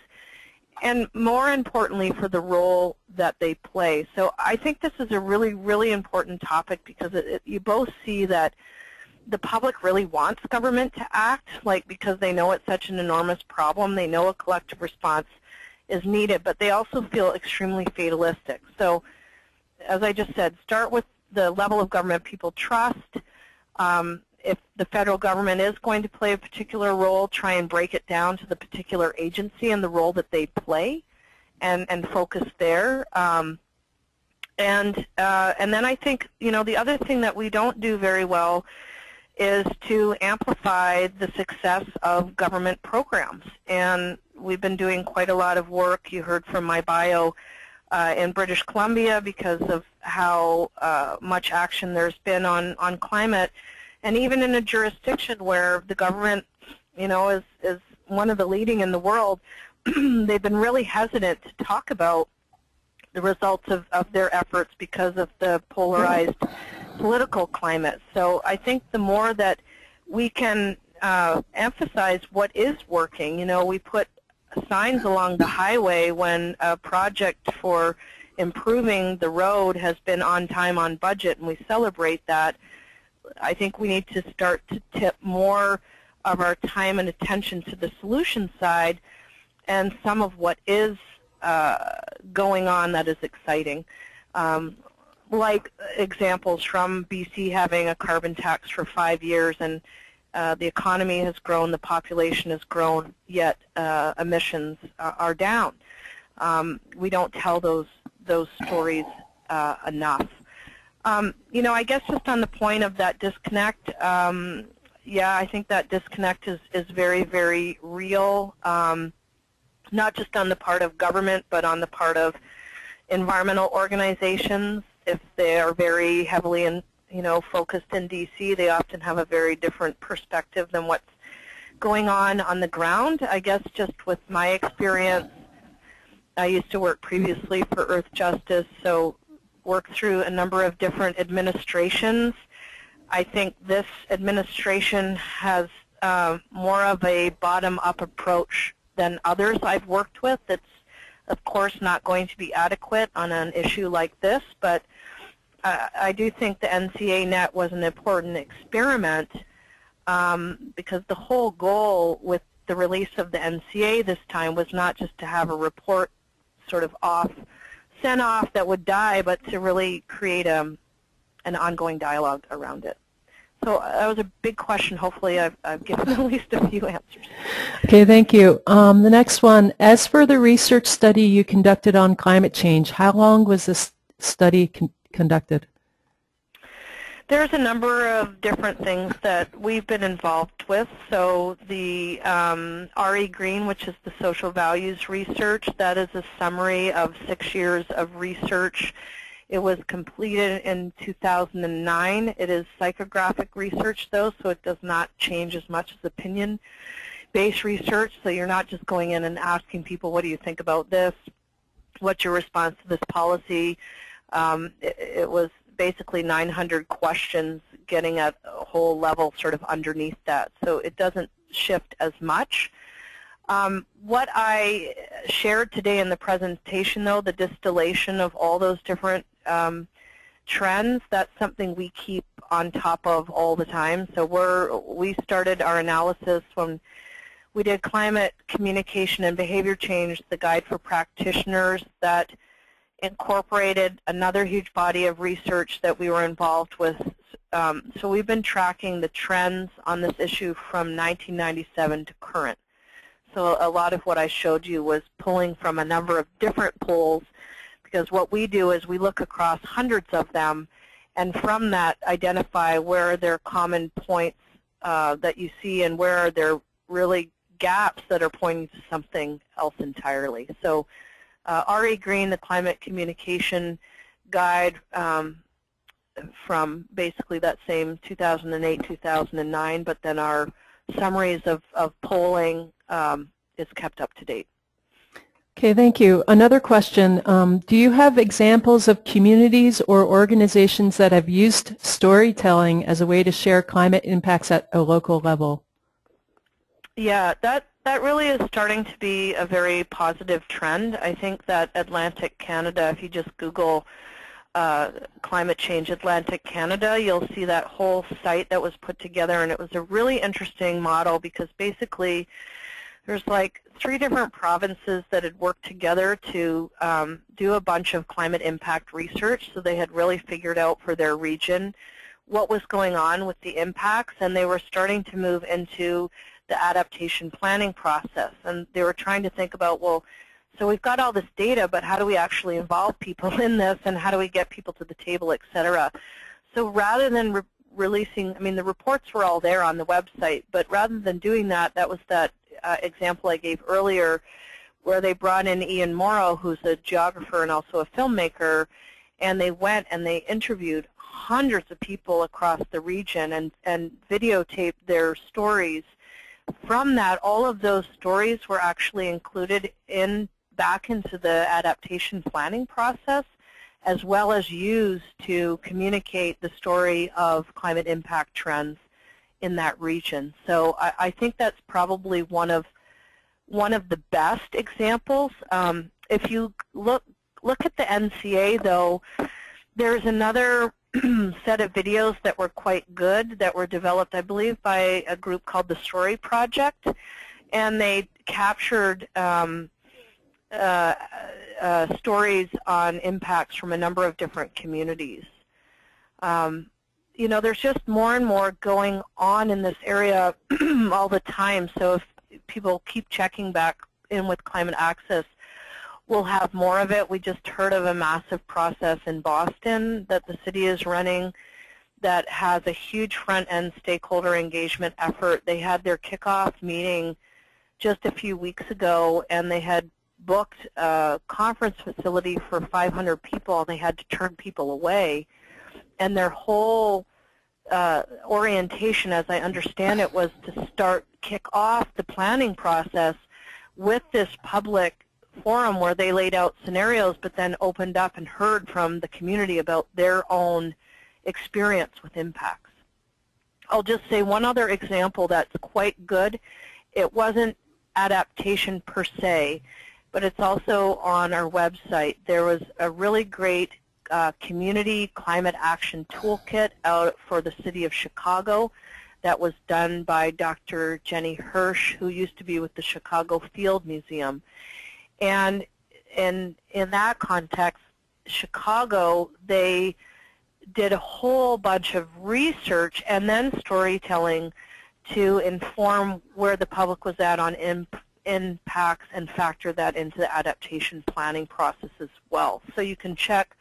and more importantly for the role that they play. So I think this is a really really important topic because it, it, you both see that the public really wants government to act, like because they know it's such an enormous problem. They know a collective response is needed, but they also feel extremely fatalistic. So as I just said, start with the level of government people trust. Um, if the federal government is going to play a particular role, try and break it down to the particular agency and the role that they play and, and focus there. Um, and, uh, and then I think, you know, the other thing that we don't do very well is to amplify the success of government programs. And we've been doing quite a lot of work. You heard from my bio uh, in British Columbia because of how uh, much action there's been on, on climate, and even in a jurisdiction where the government, you know, is, is one of the leading in the world, <clears throat> they've been really hesitant to talk about the results of, of their efforts because of the polarized political climate. So I think the more that we can uh, emphasize what is working, you know, we put signs along the highway when a project for improving the road has been on time, on budget, and we celebrate that. I think we need to start to tip more of our time and attention to the solution side and some of what is uh, going on that is exciting. Um, like examples from BC having a carbon tax for five years and uh, the economy has grown, the population has grown, yet uh, emissions are, are down. Um, we don't tell those those stories uh, enough. Um, you know, I guess just on the point of that disconnect, um, yeah, I think that disconnect is, is very, very real, um, not just on the part of government, but on the part of environmental organizations. If they are very heavily in, you know, focused in D.C., they often have a very different perspective than what's going on on the ground. I guess just with my experience, I used to work previously for Earthjustice, so worked through a number of different administrations. I think this administration has uh, more of a bottom-up approach than others I've worked with. It's, of course, not going to be adequate on an issue like this, but uh, I do think the NCA net was an important experiment um, because the whole goal with the release of the NCA this time was not just to have a report sort of off, sent off that would die, but to really create a, um, an ongoing dialogue around it. So uh, that was a big question. Hopefully I've, I've given <laughs> at least a few answers. Okay, thank you. Um, the next one, as for the research study you conducted on climate change, how long was this study con conducted? There's a number of different things that we've been involved with. So the um, RE Green, which is the social values research, that is a summary of six years of research. It was completed in 2009. It is psychographic research, though, so it does not change as much as opinion-based research. So you're not just going in and asking people, what do you think about this? What's your response to this policy? Um, it, it was basically 900 questions getting at a whole level sort of underneath that. So it doesn't shift as much. Um, what I shared today in the presentation, though, the distillation of all those different um, trends, that's something we keep on top of all the time. So we're, we started our analysis when we did climate communication and behavior change, the guide for practitioners that incorporated another huge body of research that we were involved with. Um, so we've been tracking the trends on this issue from 1997 to current. So a lot of what I showed you was pulling from a number of different polls because what we do is we look across hundreds of them and from that identify where are there common points uh, that you see and where are there really gaps that are pointing to something else entirely. So uh, R.E. Green, the Climate Communication Guide um, from basically that same 2008-2009, but then our summaries of, of polling um, is kept up to date. Okay, thank you. Another question. Um, do you have examples of communities or organizations that have used storytelling as a way to share climate impacts at a local level? Yeah, that that really is starting to be a very positive trend. I think that Atlantic Canada, if you just Google uh, climate change Atlantic Canada, you'll see that whole site that was put together, and it was a really interesting model because basically there's like three different provinces that had worked together to um, do a bunch of climate impact research. So they had really figured out for their region what was going on with the impacts, and they were starting to move into the adaptation planning process. And they were trying to think about, well, so we've got all this data, but how do we actually involve people <laughs> in this, and how do we get people to the table, et cetera? So rather than re releasing, I mean, the reports were all there on the website, but rather than doing that, that was that uh, example I gave earlier where they brought in Ian Mauro, who's a geographer and also a filmmaker, and they went and they interviewed hundreds of people across the region and, and videotaped their stories. From that, all of those stories were actually included in back into the adaptation planning process as well as used to communicate the story of climate impact trends in that region. So I, I think that's probably one of one of the best examples. Um, if you look look at the NCA though, there's another <clears throat> set of videos that were quite good that were developed, I believe, by a group called the Story Project, and they captured um, uh, uh, stories on impacts from a number of different communities. Um, you know, there's just more and more going on in this area <clears throat> all the time. So if people keep checking back in with climate access, we'll have more of it. We just heard of a massive process in Boston that the city is running that has a huge front-end stakeholder engagement effort. They had their kickoff meeting just a few weeks ago, and they had booked a conference facility for 500 people, and they had to turn people away. And their whole uh, orientation, as I understand it, was to start kick off the planning process with this public forum where they laid out scenarios, but then opened up and heard from the community about their own experience with impacts. I'll just say one other example that's quite good. It wasn't adaptation per se, but it's also on our website. There was a really great uh, community climate action toolkit out for the city of Chicago that was done by Dr. Jenny Hirsch, who used to be with the Chicago Field Museum. And in, in that context, Chicago, they did a whole bunch of research and then storytelling to inform where the public was at on imp impacts and factor that into the adaptation planning process as well. So you can check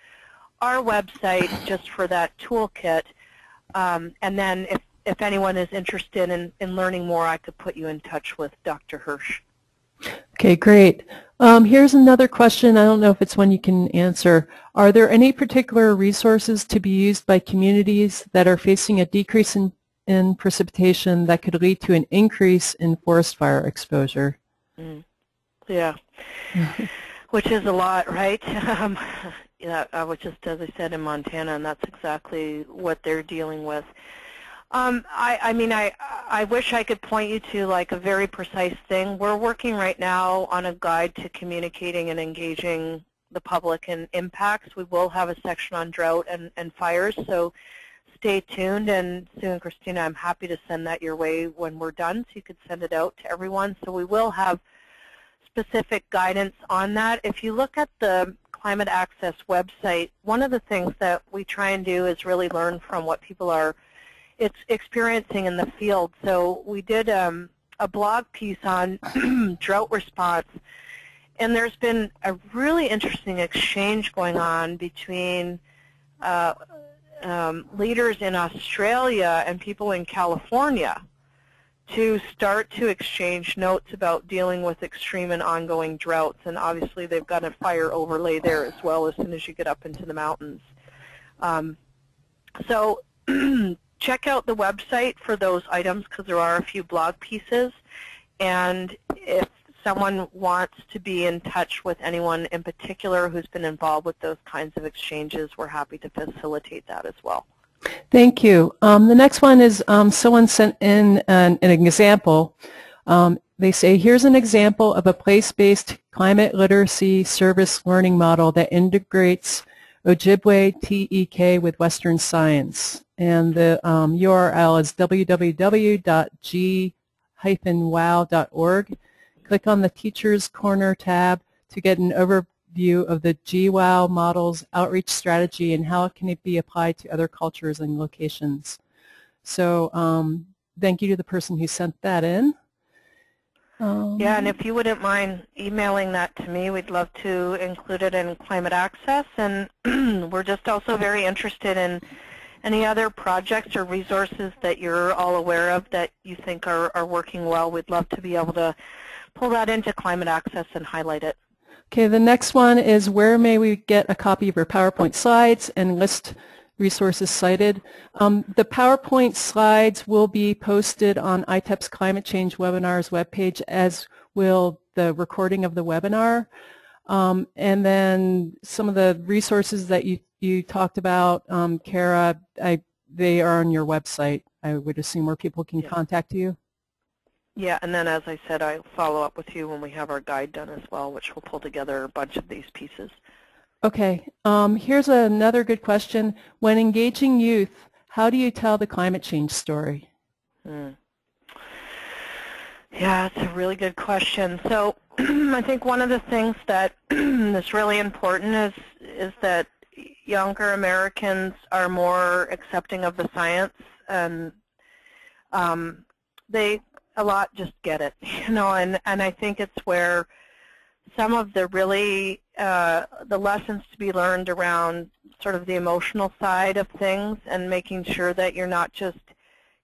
our website just for that toolkit. Um, and then if, if anyone is interested in, in learning more, I could put you in touch with Dr. Hirsch. Okay, great. Um, here's another question. I don't know if it's one you can answer. Are there any particular resources to be used by communities that are facing a decrease in, in precipitation that could lead to an increase in forest fire exposure? Mm. Yeah, <laughs> which is a lot, right? <laughs> Um, yeah, I was just, as I said, in Montana, and that's exactly what they're dealing with. Um, I, I mean, I, I wish I could point you to like a very precise thing. We're working right now on a guide to communicating and engaging the public in impacts. We will have a section on drought and, and fires, so stay tuned. And Sue and Christina, I'm happy to send that your way when we're done, so you could send it out to everyone. So we will have specific guidance on that. If you look at the Climate Access website, one of the things that we try and do is really learn from what people are it's experiencing in the field. So we did um, a blog piece on <clears throat> drought response, and there's been a really interesting exchange going on between uh, um, leaders in Australia and people in California to start to exchange notes about dealing with extreme and ongoing droughts. And obviously they've got a fire overlay there as well as soon as you get up into the mountains. Um, so <clears throat> check out the website for those items because there are a few blog pieces. And if someone wants to be in touch with anyone in particular who's been involved with those kinds of exchanges, we're happy to facilitate that as well. Thank you. Um, the next one is um, someone sent in an, an example. Um, they say, here's an example of a place-based climate literacy service learning model that integrates Ojibwe TEK with Western science and the um, URL is www.g-wow.org. Click on the Teachers Corner tab to get an overview of the GWOW model's outreach strategy and how it can it be applied to other cultures and locations. So um, thank you to the person who sent that in. Um, yeah, and if you wouldn't mind emailing that to me, we'd love to include it in Climate Access. And <clears throat> we're just also very interested in any other projects or resources that you're all aware of that you think are, are working well? We'd love to be able to pull that into Climate Access and highlight it. Okay, the next one is where may we get a copy of your PowerPoint slides and list resources cited. Um, the PowerPoint slides will be posted on ITEP's Climate Change Webinars webpage as will the recording of the webinar. Um, and then some of the resources that you, you talked about, um, Cara, I, they are on your website, I would assume, where people can Yeah. contact you. Yeah, and then as I said, I'll follow up with you when we have our guide done as well, which will pull together a bunch of these pieces. Okay, um, here's another good question. When engaging youth, how do you tell the climate change story? Hmm. Yeah, it's a really good question. So <clears throat> I think one of the things that <clears throat> is really important is is that younger Americans are more accepting of the science and um, they a lot just get it, <laughs> you know, and, and I think it's where some of the really uh, the lessons to be learned around sort of the emotional side of things and making sure that you're not just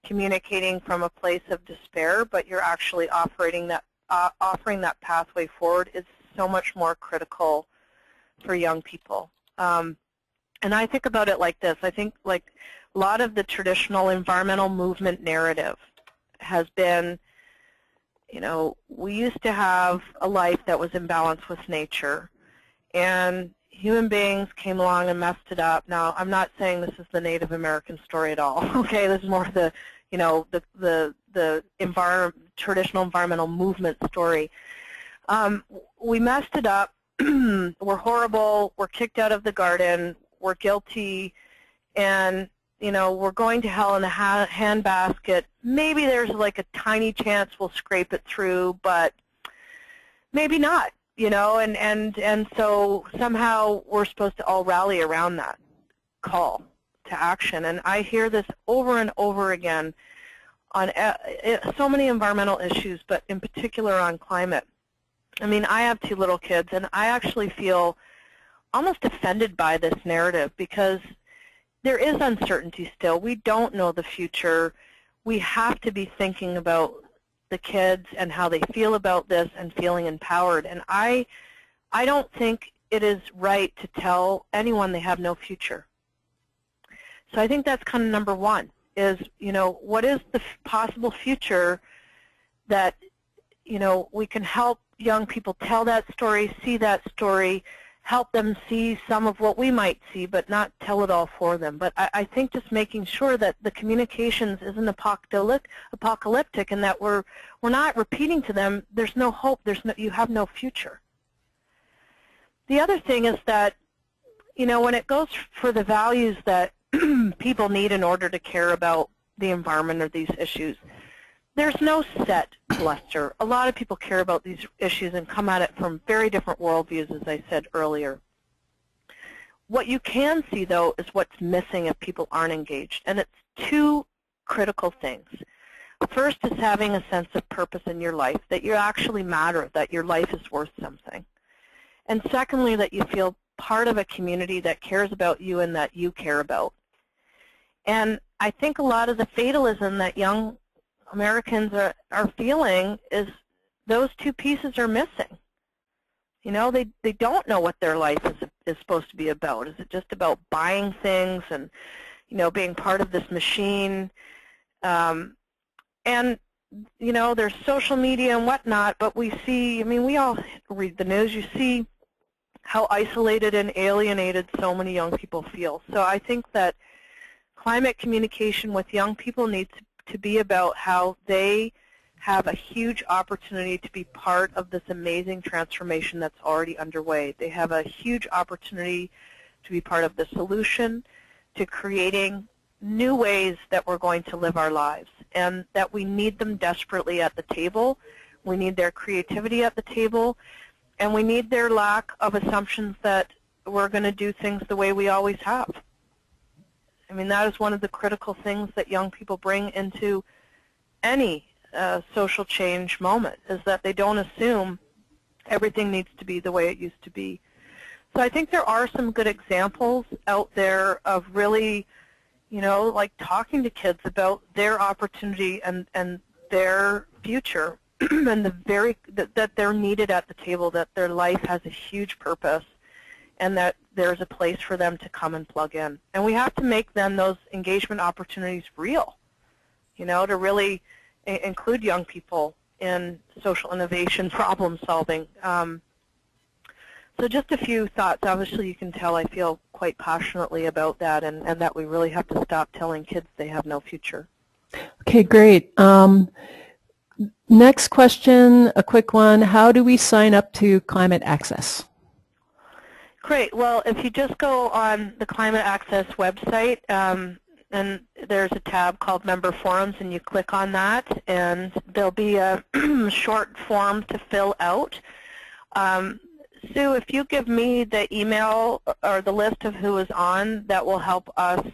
communicating from a place of despair, but you're actually offering that uh, offering that pathway forward is so much more critical for young people. Um, and I think about it like this. I think like a lot of the traditional environmental movement narrative has been, you know, we used to have a life that was in balance with nature, and human beings came along and messed it up. Now, I'm not saying this is the Native American story at all. <laughs> Okay, this is more the, you know, the the the envir traditional environmental movement story. Um, we messed it up. <clears throat> we're horrible. We're kicked out of the garden. We're guilty, and you know we're going to hell in a ha handbasket. Maybe there's like a tiny chance we'll scrape it through, but maybe not you know, and, and, and so somehow we're supposed to all rally around that call to action. And I hear this over and over again on uh, so many environmental issues, but in particular on climate. I mean, I have two little kids, and I actually feel almost offended by this narrative because there is uncertainty still. We don't know the future. We have to be thinking about the kids and how they feel about this and feeling empowered. And I, I don't think it is right to tell anyone they have no future. So I think that's kind of number one is, you know, what is the possible future that, you know, we can help young people tell that story, see that story, help them see some of what we might see, but not tell it all for them. But I, I think just making sure that the communications isn't apocalyptic and that we're we're not repeating to them, there's no hope, there's no, you have no future. The other thing is that, you know, when it goes for the values that <clears throat> people need in order to care about the environment or these issues, there's no set cluster. A lot of people care about these issues and come at it from very different worldviews, as I said earlier. What you can see, though, is what's missing if people aren't engaged, and it's two critical things. First is having a sense of purpose in your life, that you actually matter, that your life is worth something. And secondly, that you feel part of a community that cares about you and that you care about. And I think a lot of the fatalism that young Americans are, are feeling is those two pieces are missing. You know, they, they don't know what their life is, is supposed to be about. Is it just about buying things and, you know, being part of this machine? Um, and, you know, there's social media and whatnot, but we see, I mean, we all read the news. You see how isolated and alienated so many young people feel. So I think that climate communication with young people needs to to be about how they have a huge opportunity to be part of this amazing transformation that's already underway. They have a huge opportunity to be part of the solution to creating new ways that we're going to live our lives and that we need them desperately at the table. We need their creativity at the table and we need their lack of assumptions that we're going to do things the way we always have. I mean, that is one of the critical things that young people bring into any uh, social change moment, is that they don't assume everything needs to be the way it used to be. So I think there are some good examples out there of really, you know, like talking to kids about their opportunity and, and their future <clears throat> and the very that, that they're needed at the table, that their life has a huge purpose, and that there's a place for them to come and plug in. And we have to make then those engagement opportunities real, you know, to really include young people in social innovation <laughs> problem solving. Um, so just a few thoughts. Obviously, you can tell I feel quite passionately about that and, and that we really have to stop telling kids they have no future. Okay, great. Um, next question, a quick one. How do we sign up to Climate Access? Great. Well, if you just go on the Climate Access website, um, and there's a tab called Member Forums, and you click on that, and there'll be a <clears throat> short form to fill out. Um, Sue, if you give me the email or the list of who is on, that will help us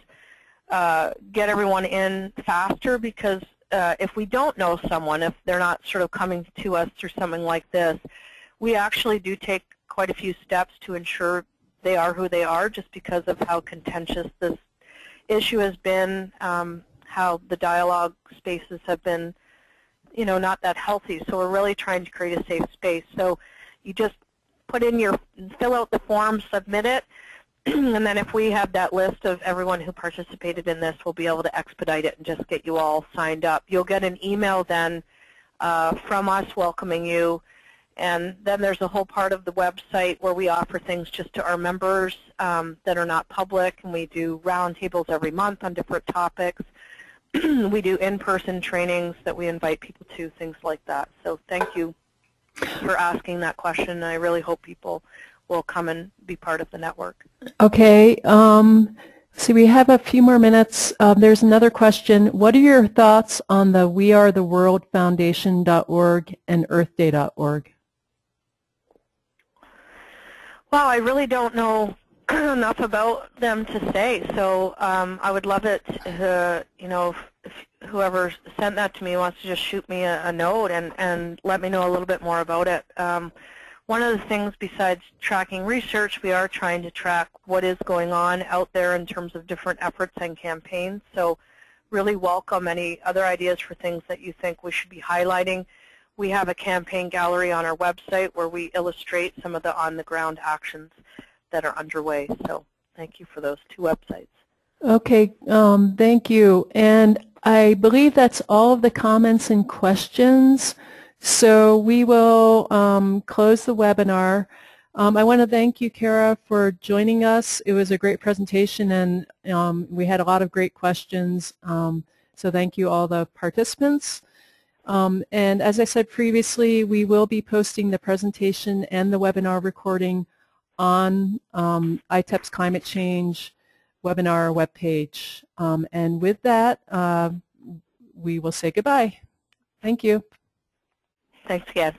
uh, get everyone in faster because uh, if we don't know someone, if they're not sort of coming to us through something like this, we actually do take quite a few steps to ensure they are who they are just because of how contentious this issue has been, um, how the dialogue spaces have been, you know, not that healthy. So we're really trying to create a safe space. So you just put in your, fill out the form, submit it, <clears throat> and then if we have that list of everyone who participated in this, we'll be able to expedite it and just get you all signed up. You'll get an email then uh, from us welcoming you, and then there's a whole part of the website where we offer things just to our members um, that are not public, and we do roundtables every month on different topics. <clears throat> we do in-person trainings that we invite people to, things like that. So thank you for asking that question. I really hope people will come and be part of the network. Okay. Um, see, we have a few more minutes. Uh, there's another question. What are your thoughts on the wearetheworldfoundation.org and earthday.org? Well, I really don't know <clears throat> enough about them to say, so um, I would love it, uh, you know, if, if whoever sent that to me wants to just shoot me a, a, note and, and let me know a little bit more about it. Um, one of the things besides tracking research, we are trying to track what is going on out there in terms of different efforts and campaigns. So really welcome any other ideas for things that you think we should be highlighting. We have a campaign gallery on our website where we illustrate some of the on-the-ground actions that are underway. So thank you for those two websites. Okay, um, thank you. And I believe that's all of the comments and questions. So we will um, close the webinar. Um, I want to thank you, Cara, for joining us. It was a great presentation, and um, we had a lot of great questions. Um, so thank you all the participants. Um, and as I said previously, we will be posting the presentation and the webinar recording on um, ITEP's climate change webinar webpage. Um, and with that, uh, we will say goodbye. Thank you. Thanks again.